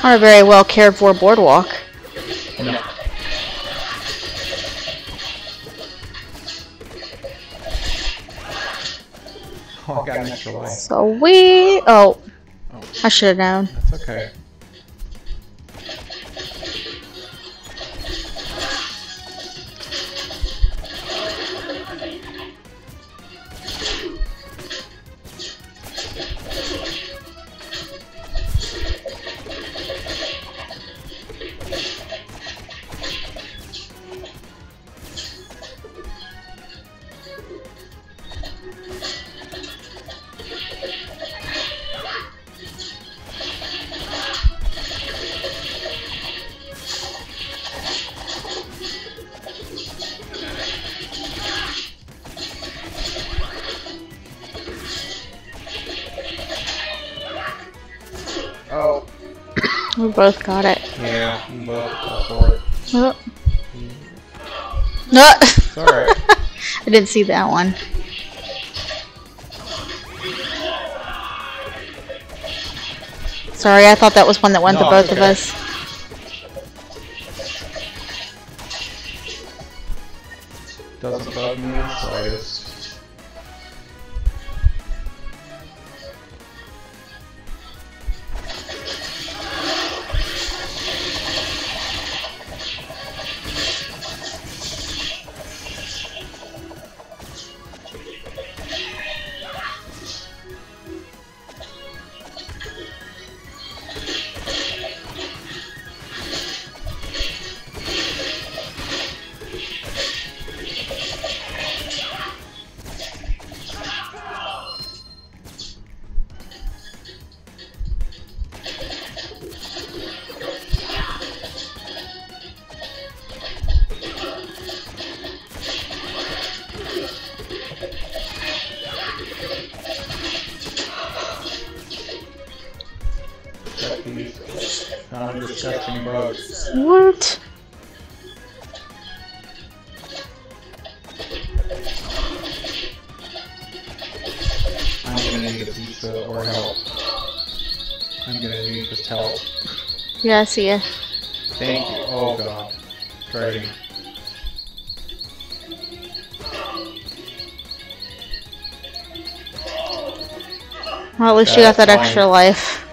On a very well cared for boardwalk. No. Oh, I got an extra life. So we. Oh, Oh, I should have known. that's okay. Both got it. Yeah, we both go for it. Oh. No. It's alright. I didn't see that one. Sorry, I thought that was one that went No, to both it's of us. Yeah, I see ya. Thank you. Oh god. Driving. Well, at least you got that fine. extra life.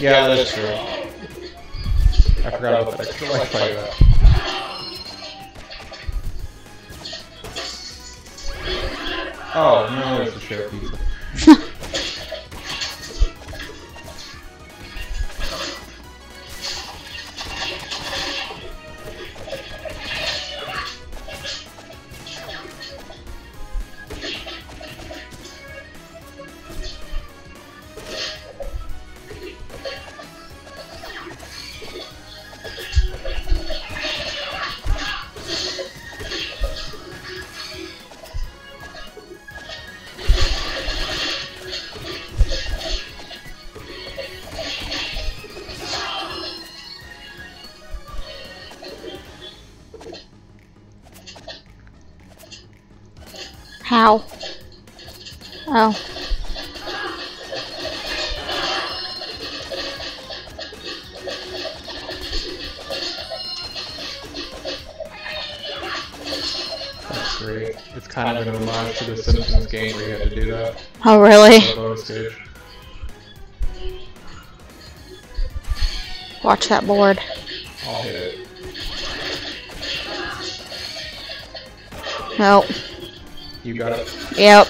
Yeah, that's true. I forgot about that extra life I got. Oh, no, it's a share pizza. <laughs> Watch that board. I'll hit it. Nope. You got it? Yep.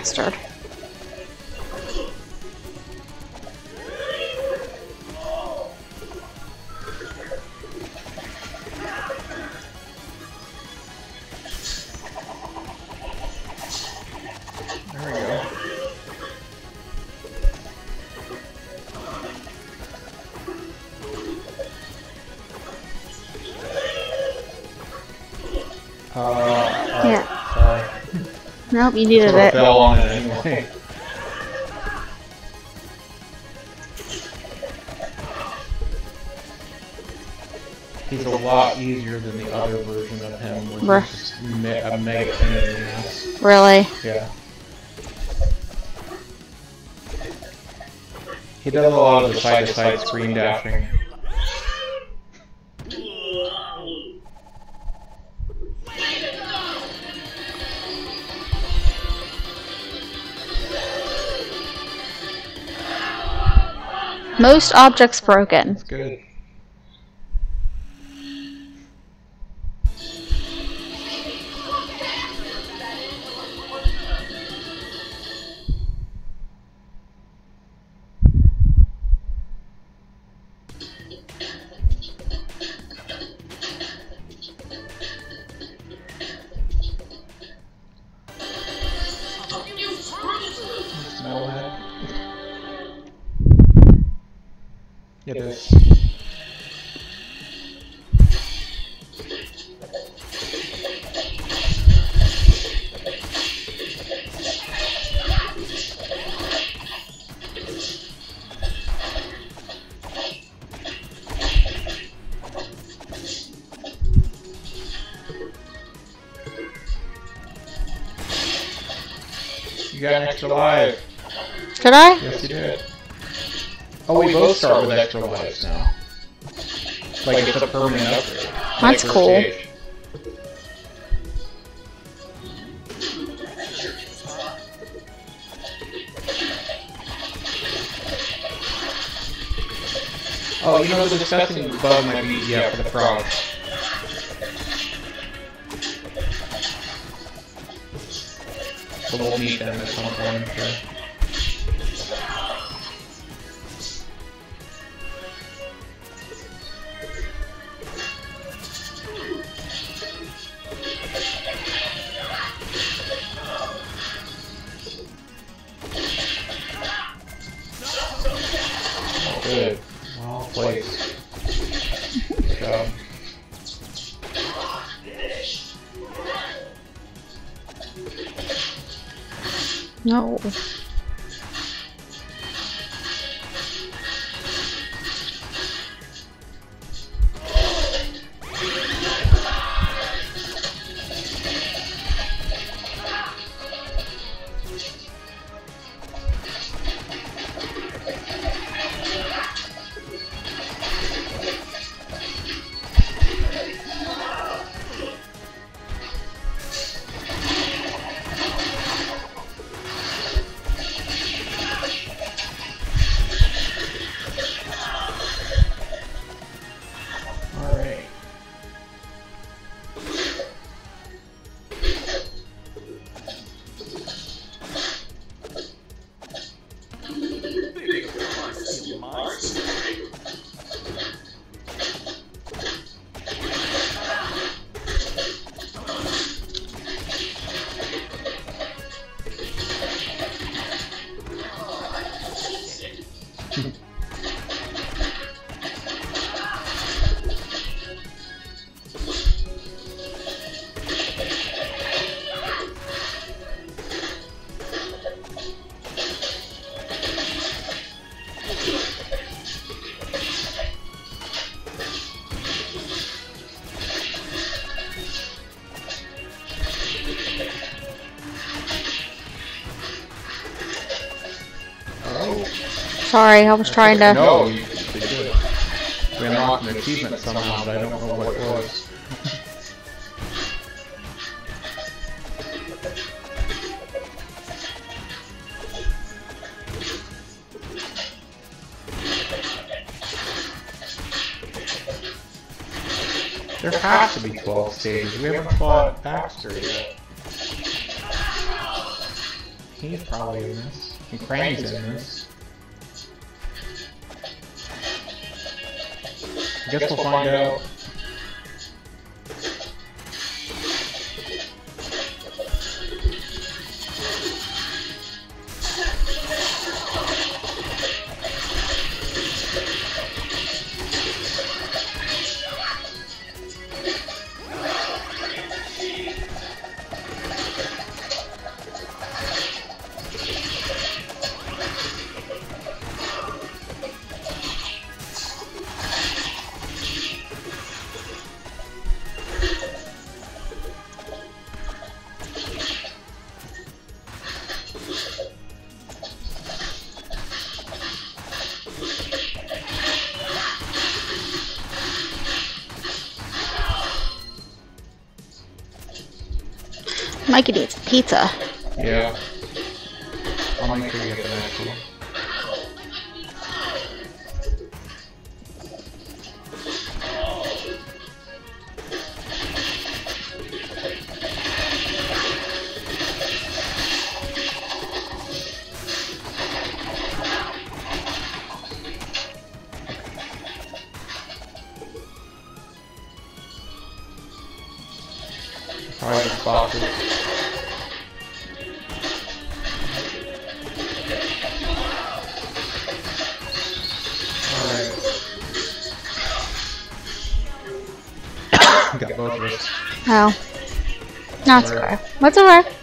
Bastard. Nope, you needed it. fell on it anyway. <laughs> He's a lot easier than the other version of him, where Bruh. he's just me- a mega pain in the ass. Really? Yeah. He does a lot of the side-to-side screen dashing. Most objects broken. It's good. extra lives now. Like, like it's a permanent upgrade. That's like cool. Oh, you know, the disgusting bug might be, yeah, for the frog. So we'll meet them at some point, sure. Sorry, I was trying to. No, you did. We unlocked an achievement somehow, but I don't know what it was. There has to be 12 stages. We haven't fought Baxter yet. He's probably in this. And Krang's in this. Guess we'll find out. Pizza. Okay. That's alright. There's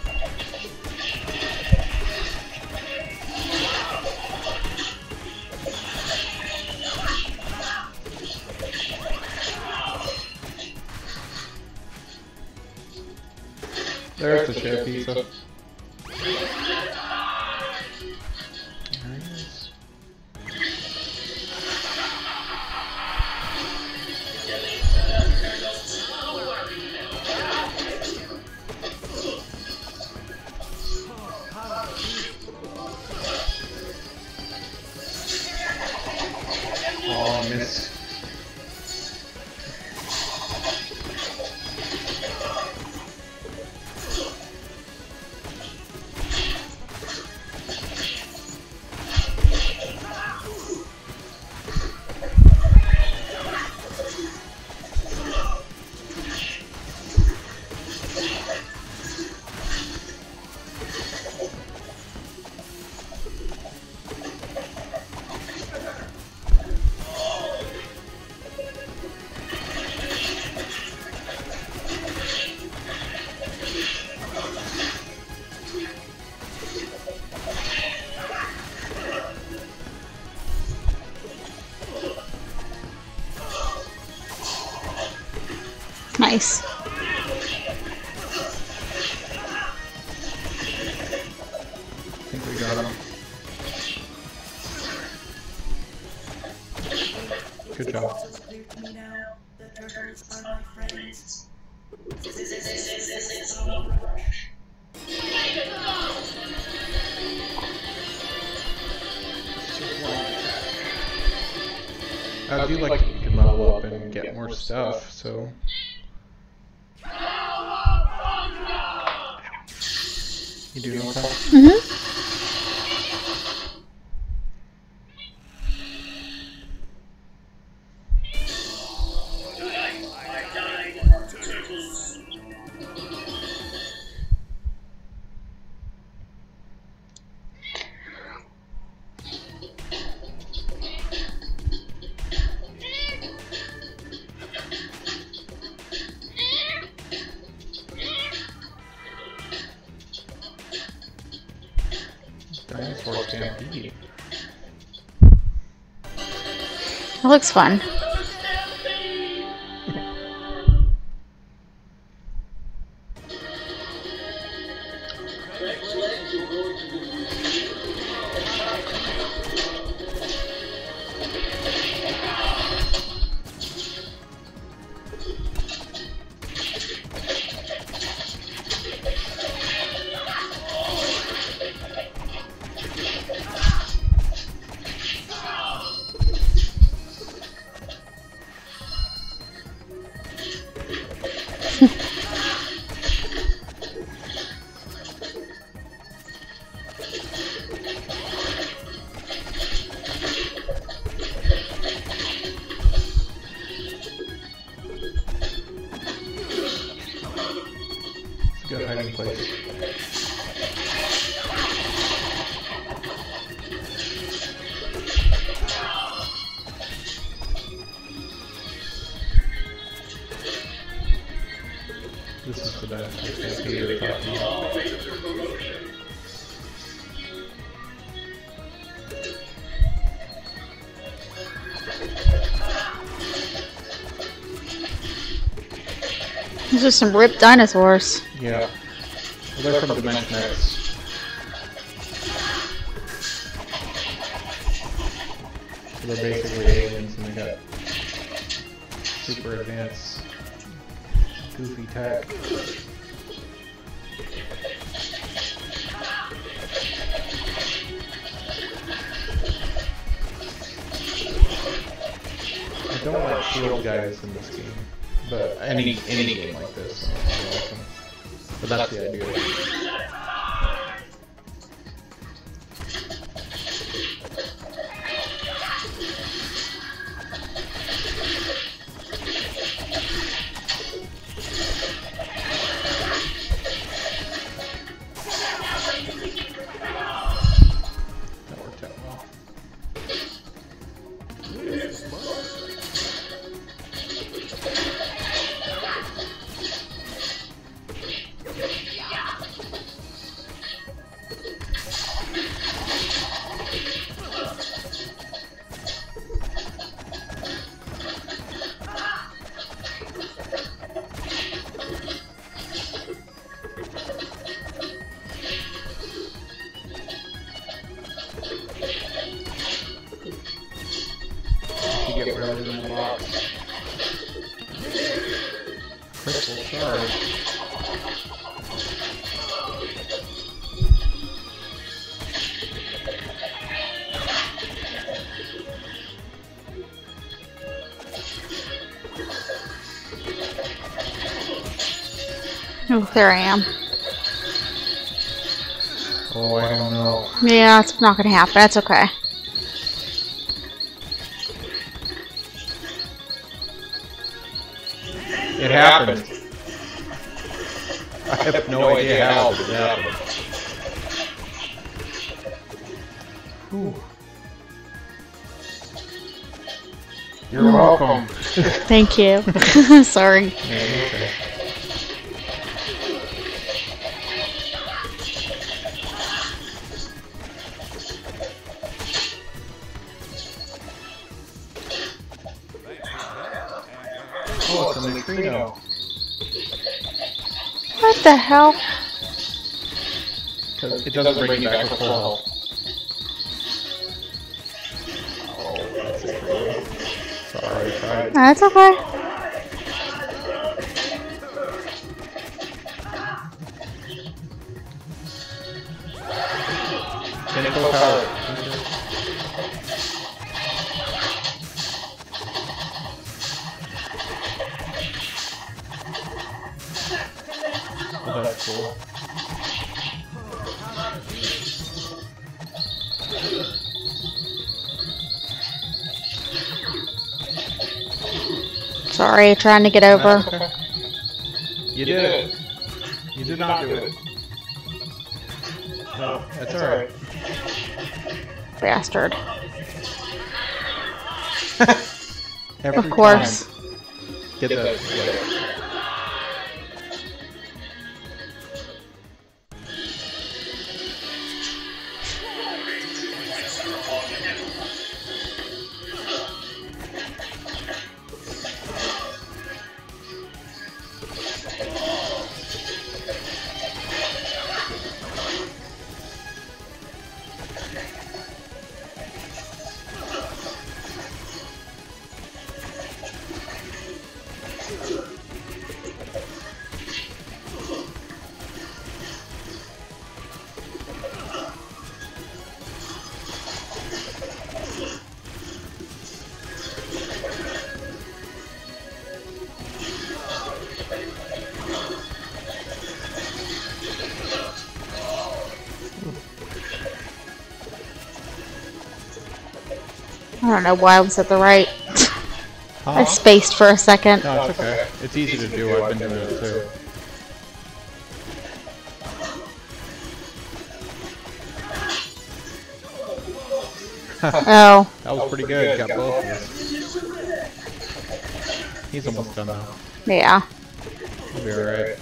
Looks fun. These are some ripped dinosaurs. Oh, there I am. Oh, I don't know. Yeah, it's not gonna happen. That's okay. It happened. I have no idea how, but it happened. Whew. You're welcome. Thank you. <laughs> <laughs> Sorry. Yeah, okay. It doesn't bring you back to full health. Oh, that's it for you. Sorry, I tried. That's okay. Sorry, trying to get over. Okay. You did it. You did not do it. No, that's alright. Bastard. <laughs> Every Of course. time. Get the. Yeah. Don't know why I was at the right. <laughs> I spaced for a second. No, it's okay. It's easy to do. I've been doing it too. Oh, <laughs> That was pretty good. Got both of us. He's almost done now. yeah. He'll be alright.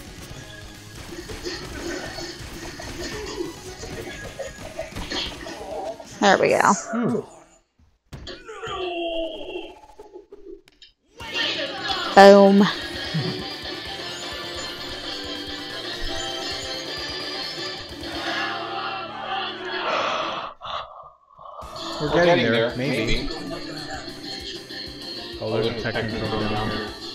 There we go. Boom. We're getting, there, maybe. Oh, there's a technical down here.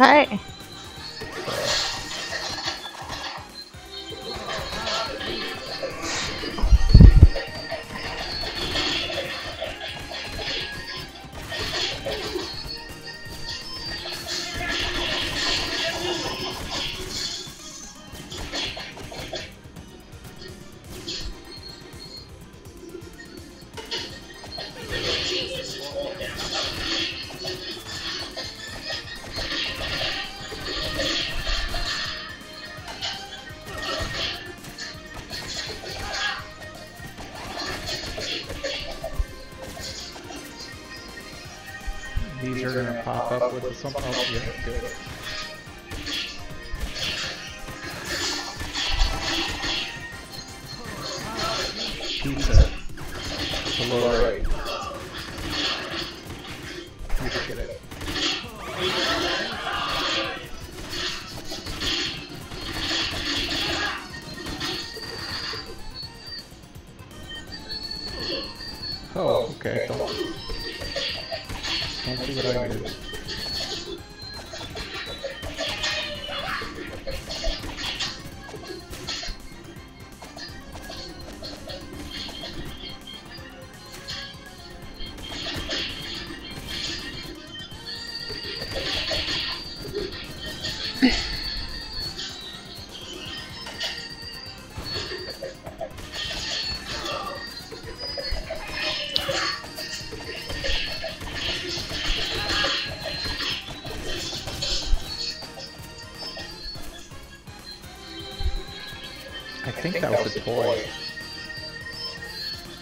Okay.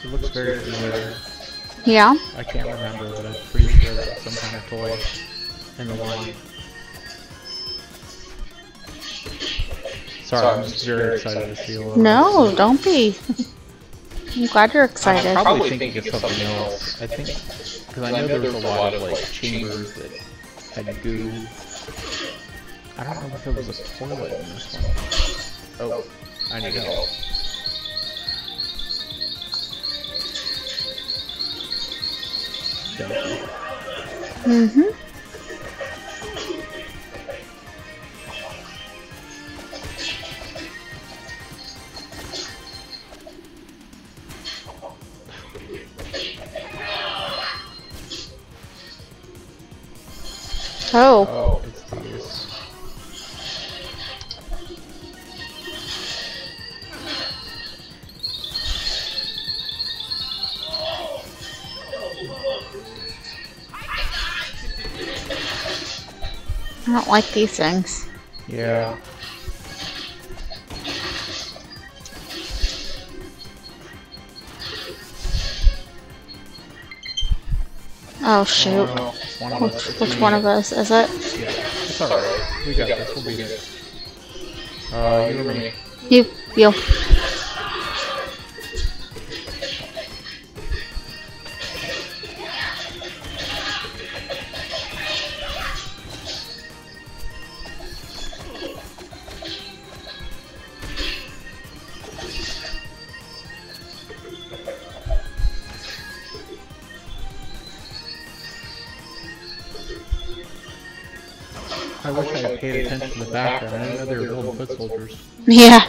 It looks very familiar. Yeah. I can't remember, but I'm pretty sure that was some kind of toy in the line. Sorry, I'm just very excited to see all No, don't be. I'm glad you're excited. I'm probably thinking it's something else. I think because I know there was a lot of like chambers that had goo. I don't know if it was a toilet in this one. Oh, I need help. You. Mm-hmm. Oh, Oh, don't like these things. Yeah. Oh shoot. Oh, one. Which, which one of us is it? Yeah, it's alright. We got this. We'll beat it. Uh, you or me? You, you. Yeah.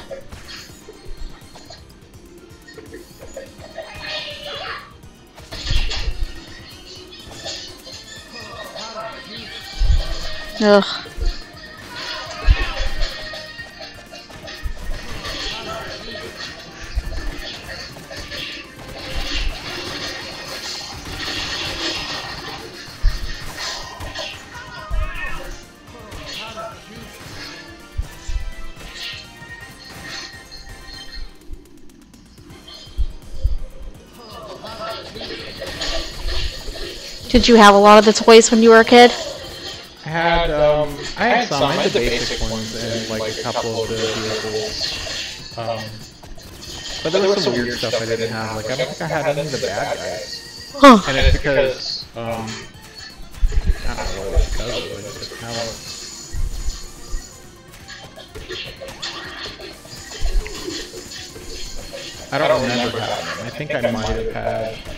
Did you have a lot of the toys when you were a kid? I had, um, I had some. I had the basic ones and like a couple of the vehicles. Um, but there was some weird stuff I didn't have. Like I don't think I had any of the bad guys. Huh. And it's because, um, I don't know what it's because of. I just didn't. I don't remember having them. I think I might have had.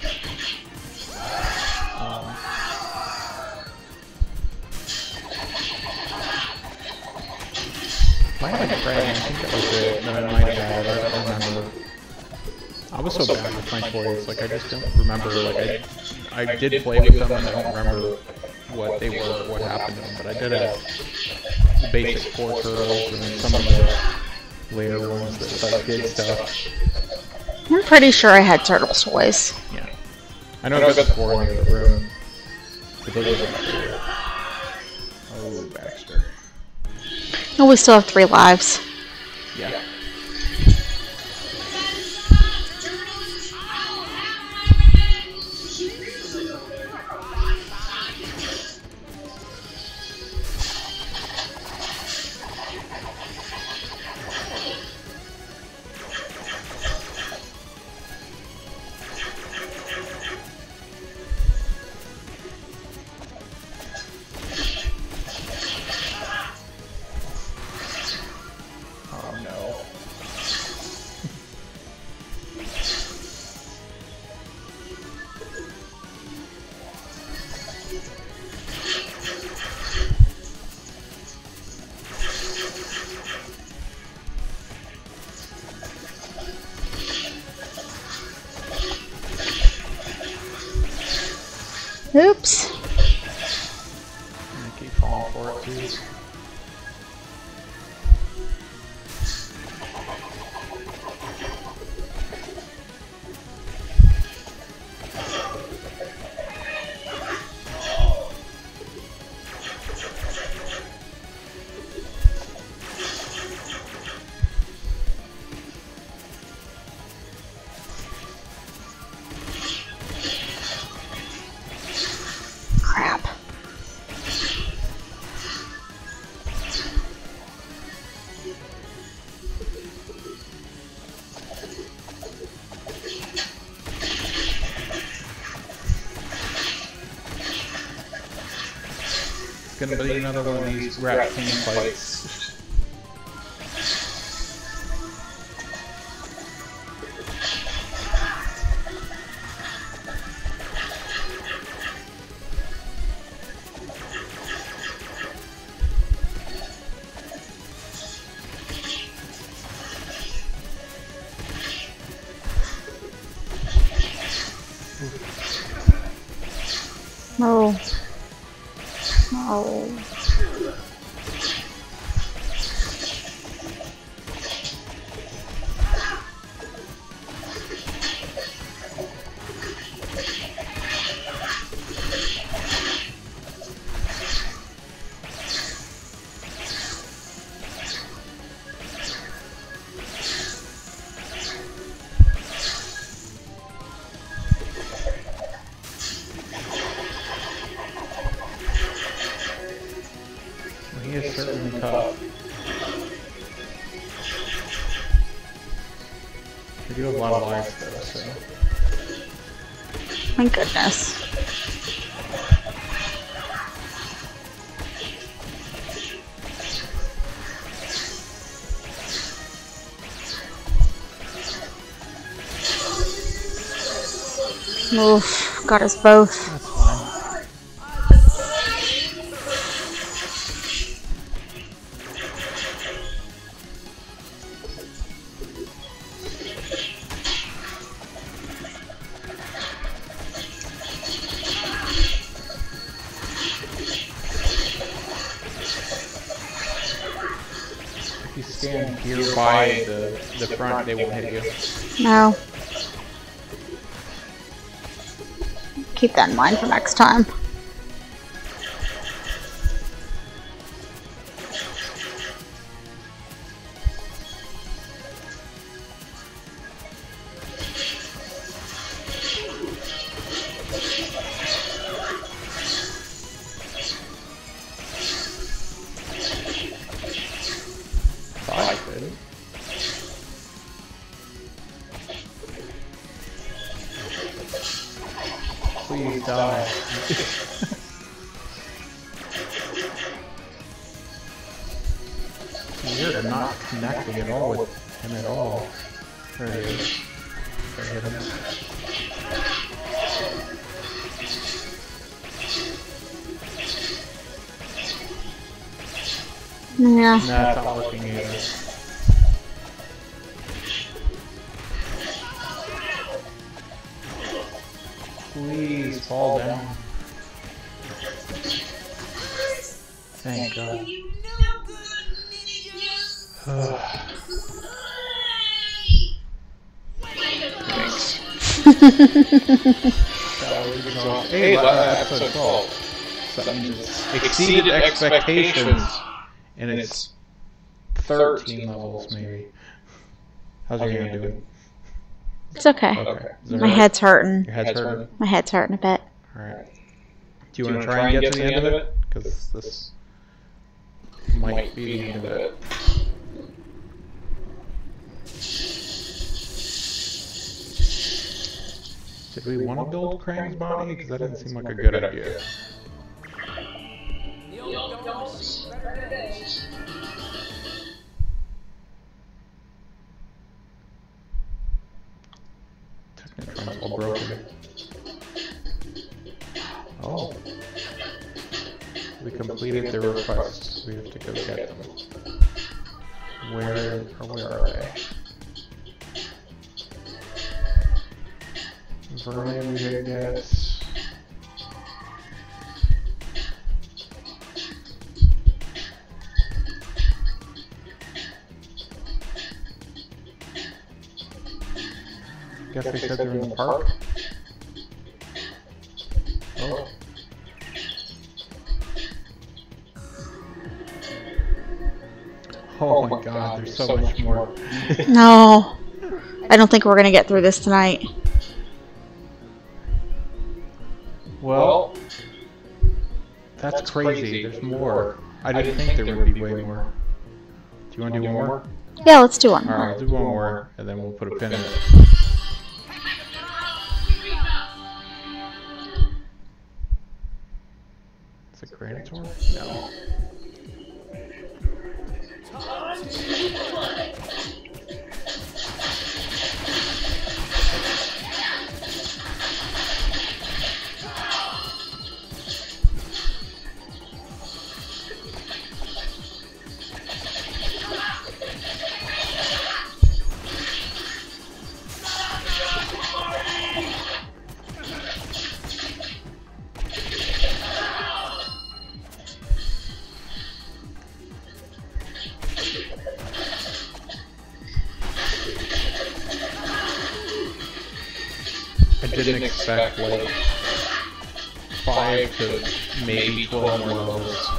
My toys. Like I just don't remember. Like I, I did play with them and I don't remember what they were, what happened to them. But I did have the basic four turtles and some of the later ones that like did stuff. I'm pretty sure I had turtle toys. Yeah. I know I got the four in the room. But those are not here. Oh, Baxter. Oh, we still have three lives. Gonna another one of these rat king fights. Oof, got us both. If you stand here by the, the front, they won't hit you. No. Keep that in mind for next time. Please die. Weird, I'm not connecting at all with him at all. There he is. I hit him. Yeah. Nah, it's not working either. Fall down. Thank God. Hey, last episode 12. Something just exceeded expectations, and it's 13 levels maybe. How's your hand doing? It's okay. Okay. Is that My right? head's hurting. Your head's hurting? My head's hurting a bit. Alright. Do you want to try and get to the end of it? Because this might be the end of it. Did we want to build Krang's body? Because that didn't seem like a good idea. Technodrome's all broken. Oh. We completed the request. We have to go get them. Where or where are they? Vermin we did get. Guess they said they're in the park. Oh. Oh, oh my god, there's so much more. <laughs> No. I don't think we're gonna get through this tonight. Well, that's crazy. There's more. I didn't think there would be way more. Do you want to do one more? Yeah, let's do one. More. Alright, do one more, and then we'll put a pin in it. Granitor? No. Expect like five to maybe twelve more levels.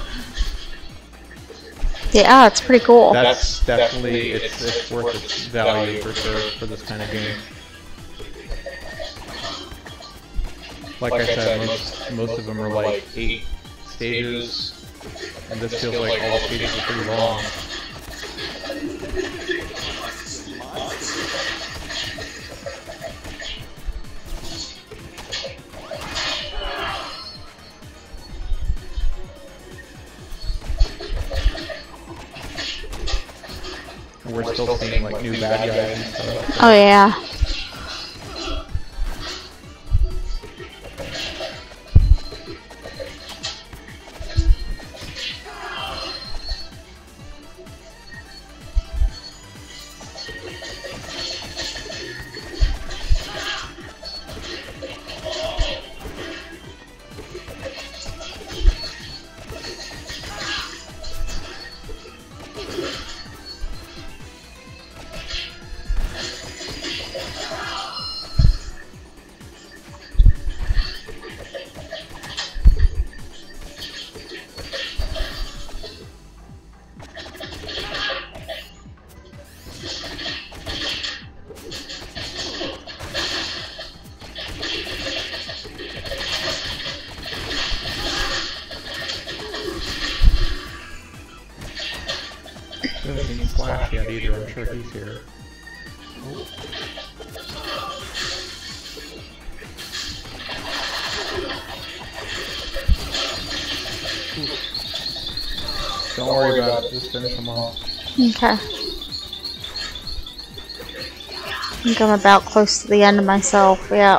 Yeah, ah, it's pretty cool. That's definitely it's it's worth its value for sure for this kind of game. Like I said, most most of them are like eight stages, and this feels like all the stages are pretty long. We're still seeing like new bad guys and stuff. Oh yeah. I'm about close to the end of myself. Yeah.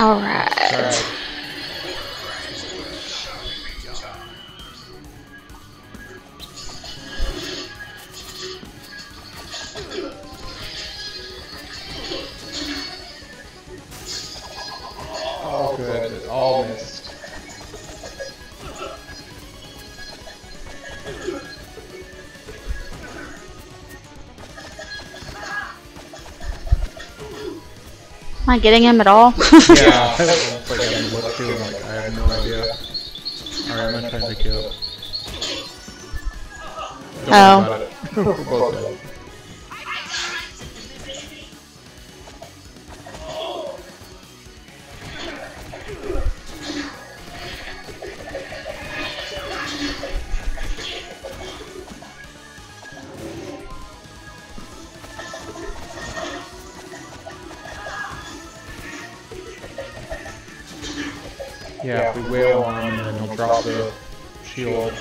All right. Am I getting him at all? <laughs> Yeah. <laughs> it's <laughs> like I'm looked to and like I have no idea. Alright, I'm gonna try and pick you. Oh. Don't Oh. Wail on him, then he'll um, drop the shield.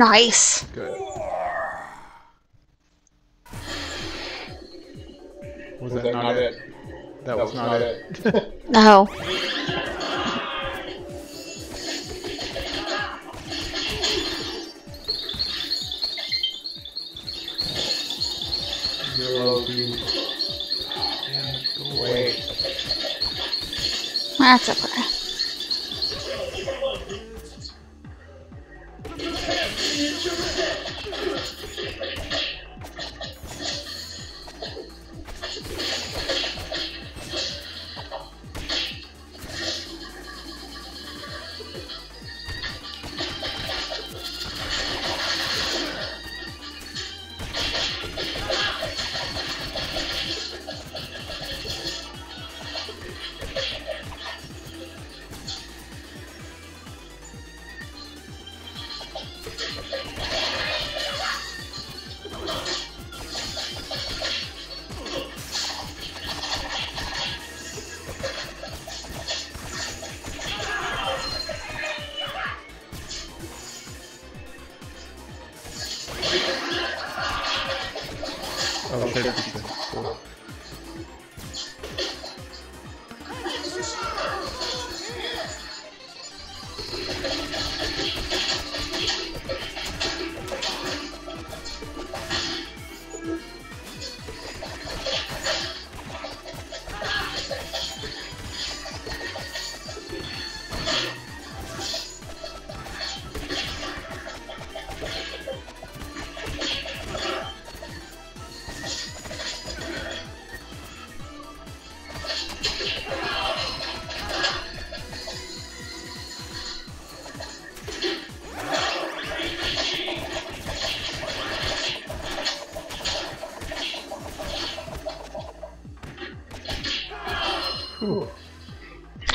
Nice.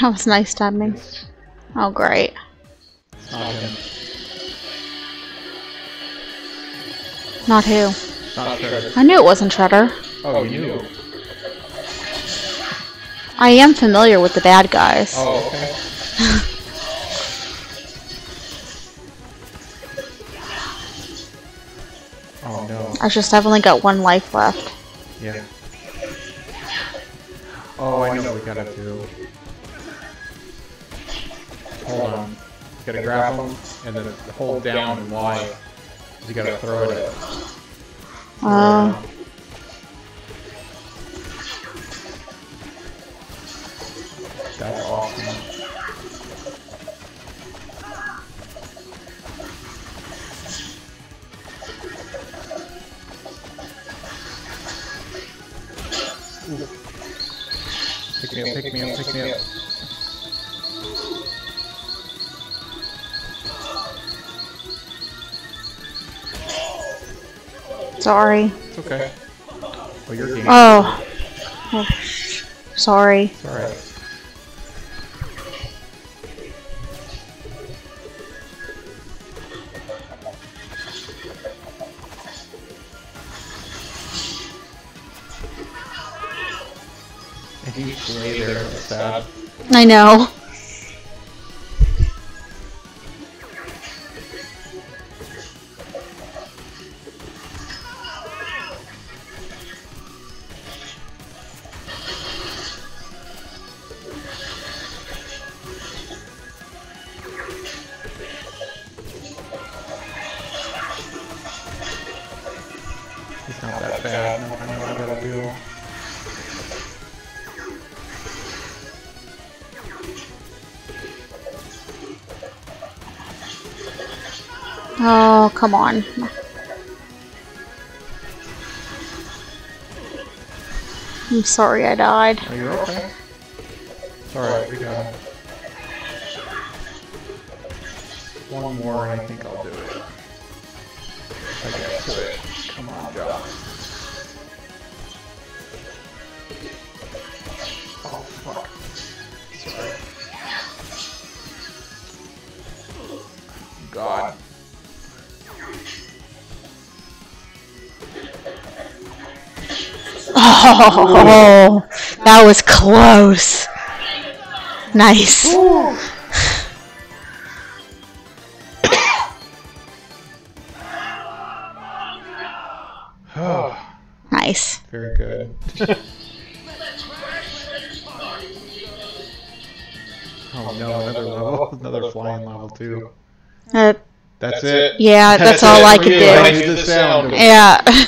That was nice timing. Oh, great. Not him. Not who. Not Shredder. I knew it wasn't Shredder. Oh, you knew. I am familiar with the bad guys. Oh, okay. <laughs> oh no. I just I've only got one life left. Yeah. And then hold down and Y. You gotta throw it at. Oh. Uh, Sorry. It's okay. Oh, you're game. Oh. Oh, sh- Sorry. It's alright. And you just lay there, it's sad. I know. Come on. I'm sorry I died. Oh, Oh, that was close. Nice. Nice. very good. <laughs> oh no, another level. <laughs> Another flying level, too. Uh, That's it? yeah, that's all I could I do. need the sound. Yeah.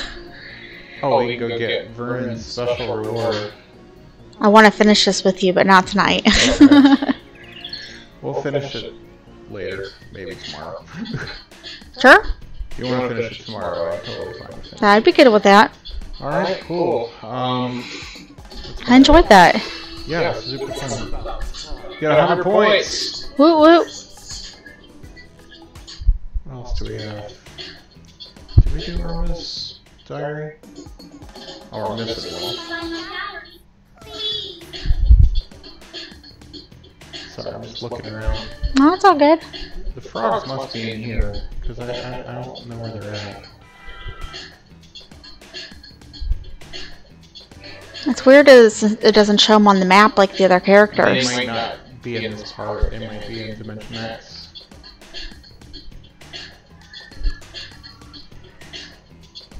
Special reward. I want to finish this with you, but not tonight. <laughs> We'll finish it later, maybe tomorrow. <laughs> sure. you want to finish it tomorrow, I'm totally fine with that. I'd be good with that. All right, cool. Um, I enjoyed that. yeah, super fun. You got 100 points. Woo woo. What else do we have? Did we do Irma's diary? Oh, we're missing one. Find my Sorry, I'm just looking around. No, it's all good. The frogs must be in here, because I, I, I don't know where they're at. It's weird as it doesn't show them on the map like the other They characters. might not be in this part, they might be in Dimension X.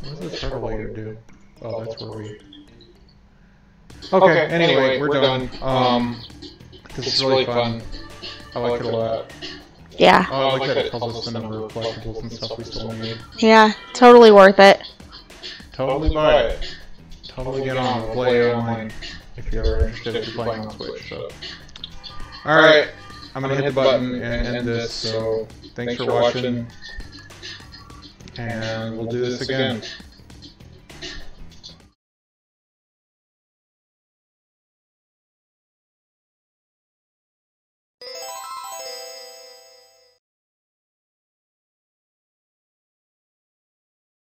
What does the turtle later do? Oh, that's where we... Okay, anyway, we're done. Um, this is really fun. I like it a lot. Yeah. Oh, I like that it tells us the number of collectibles and stuff we still need. Yeah. Totally worth it. Totally buy it. Totally get on and play online if you're ever interested if you're playing on Switch. So. Alright, I'm gonna hit the button and end this, so thanks for watching. And we'll do this again.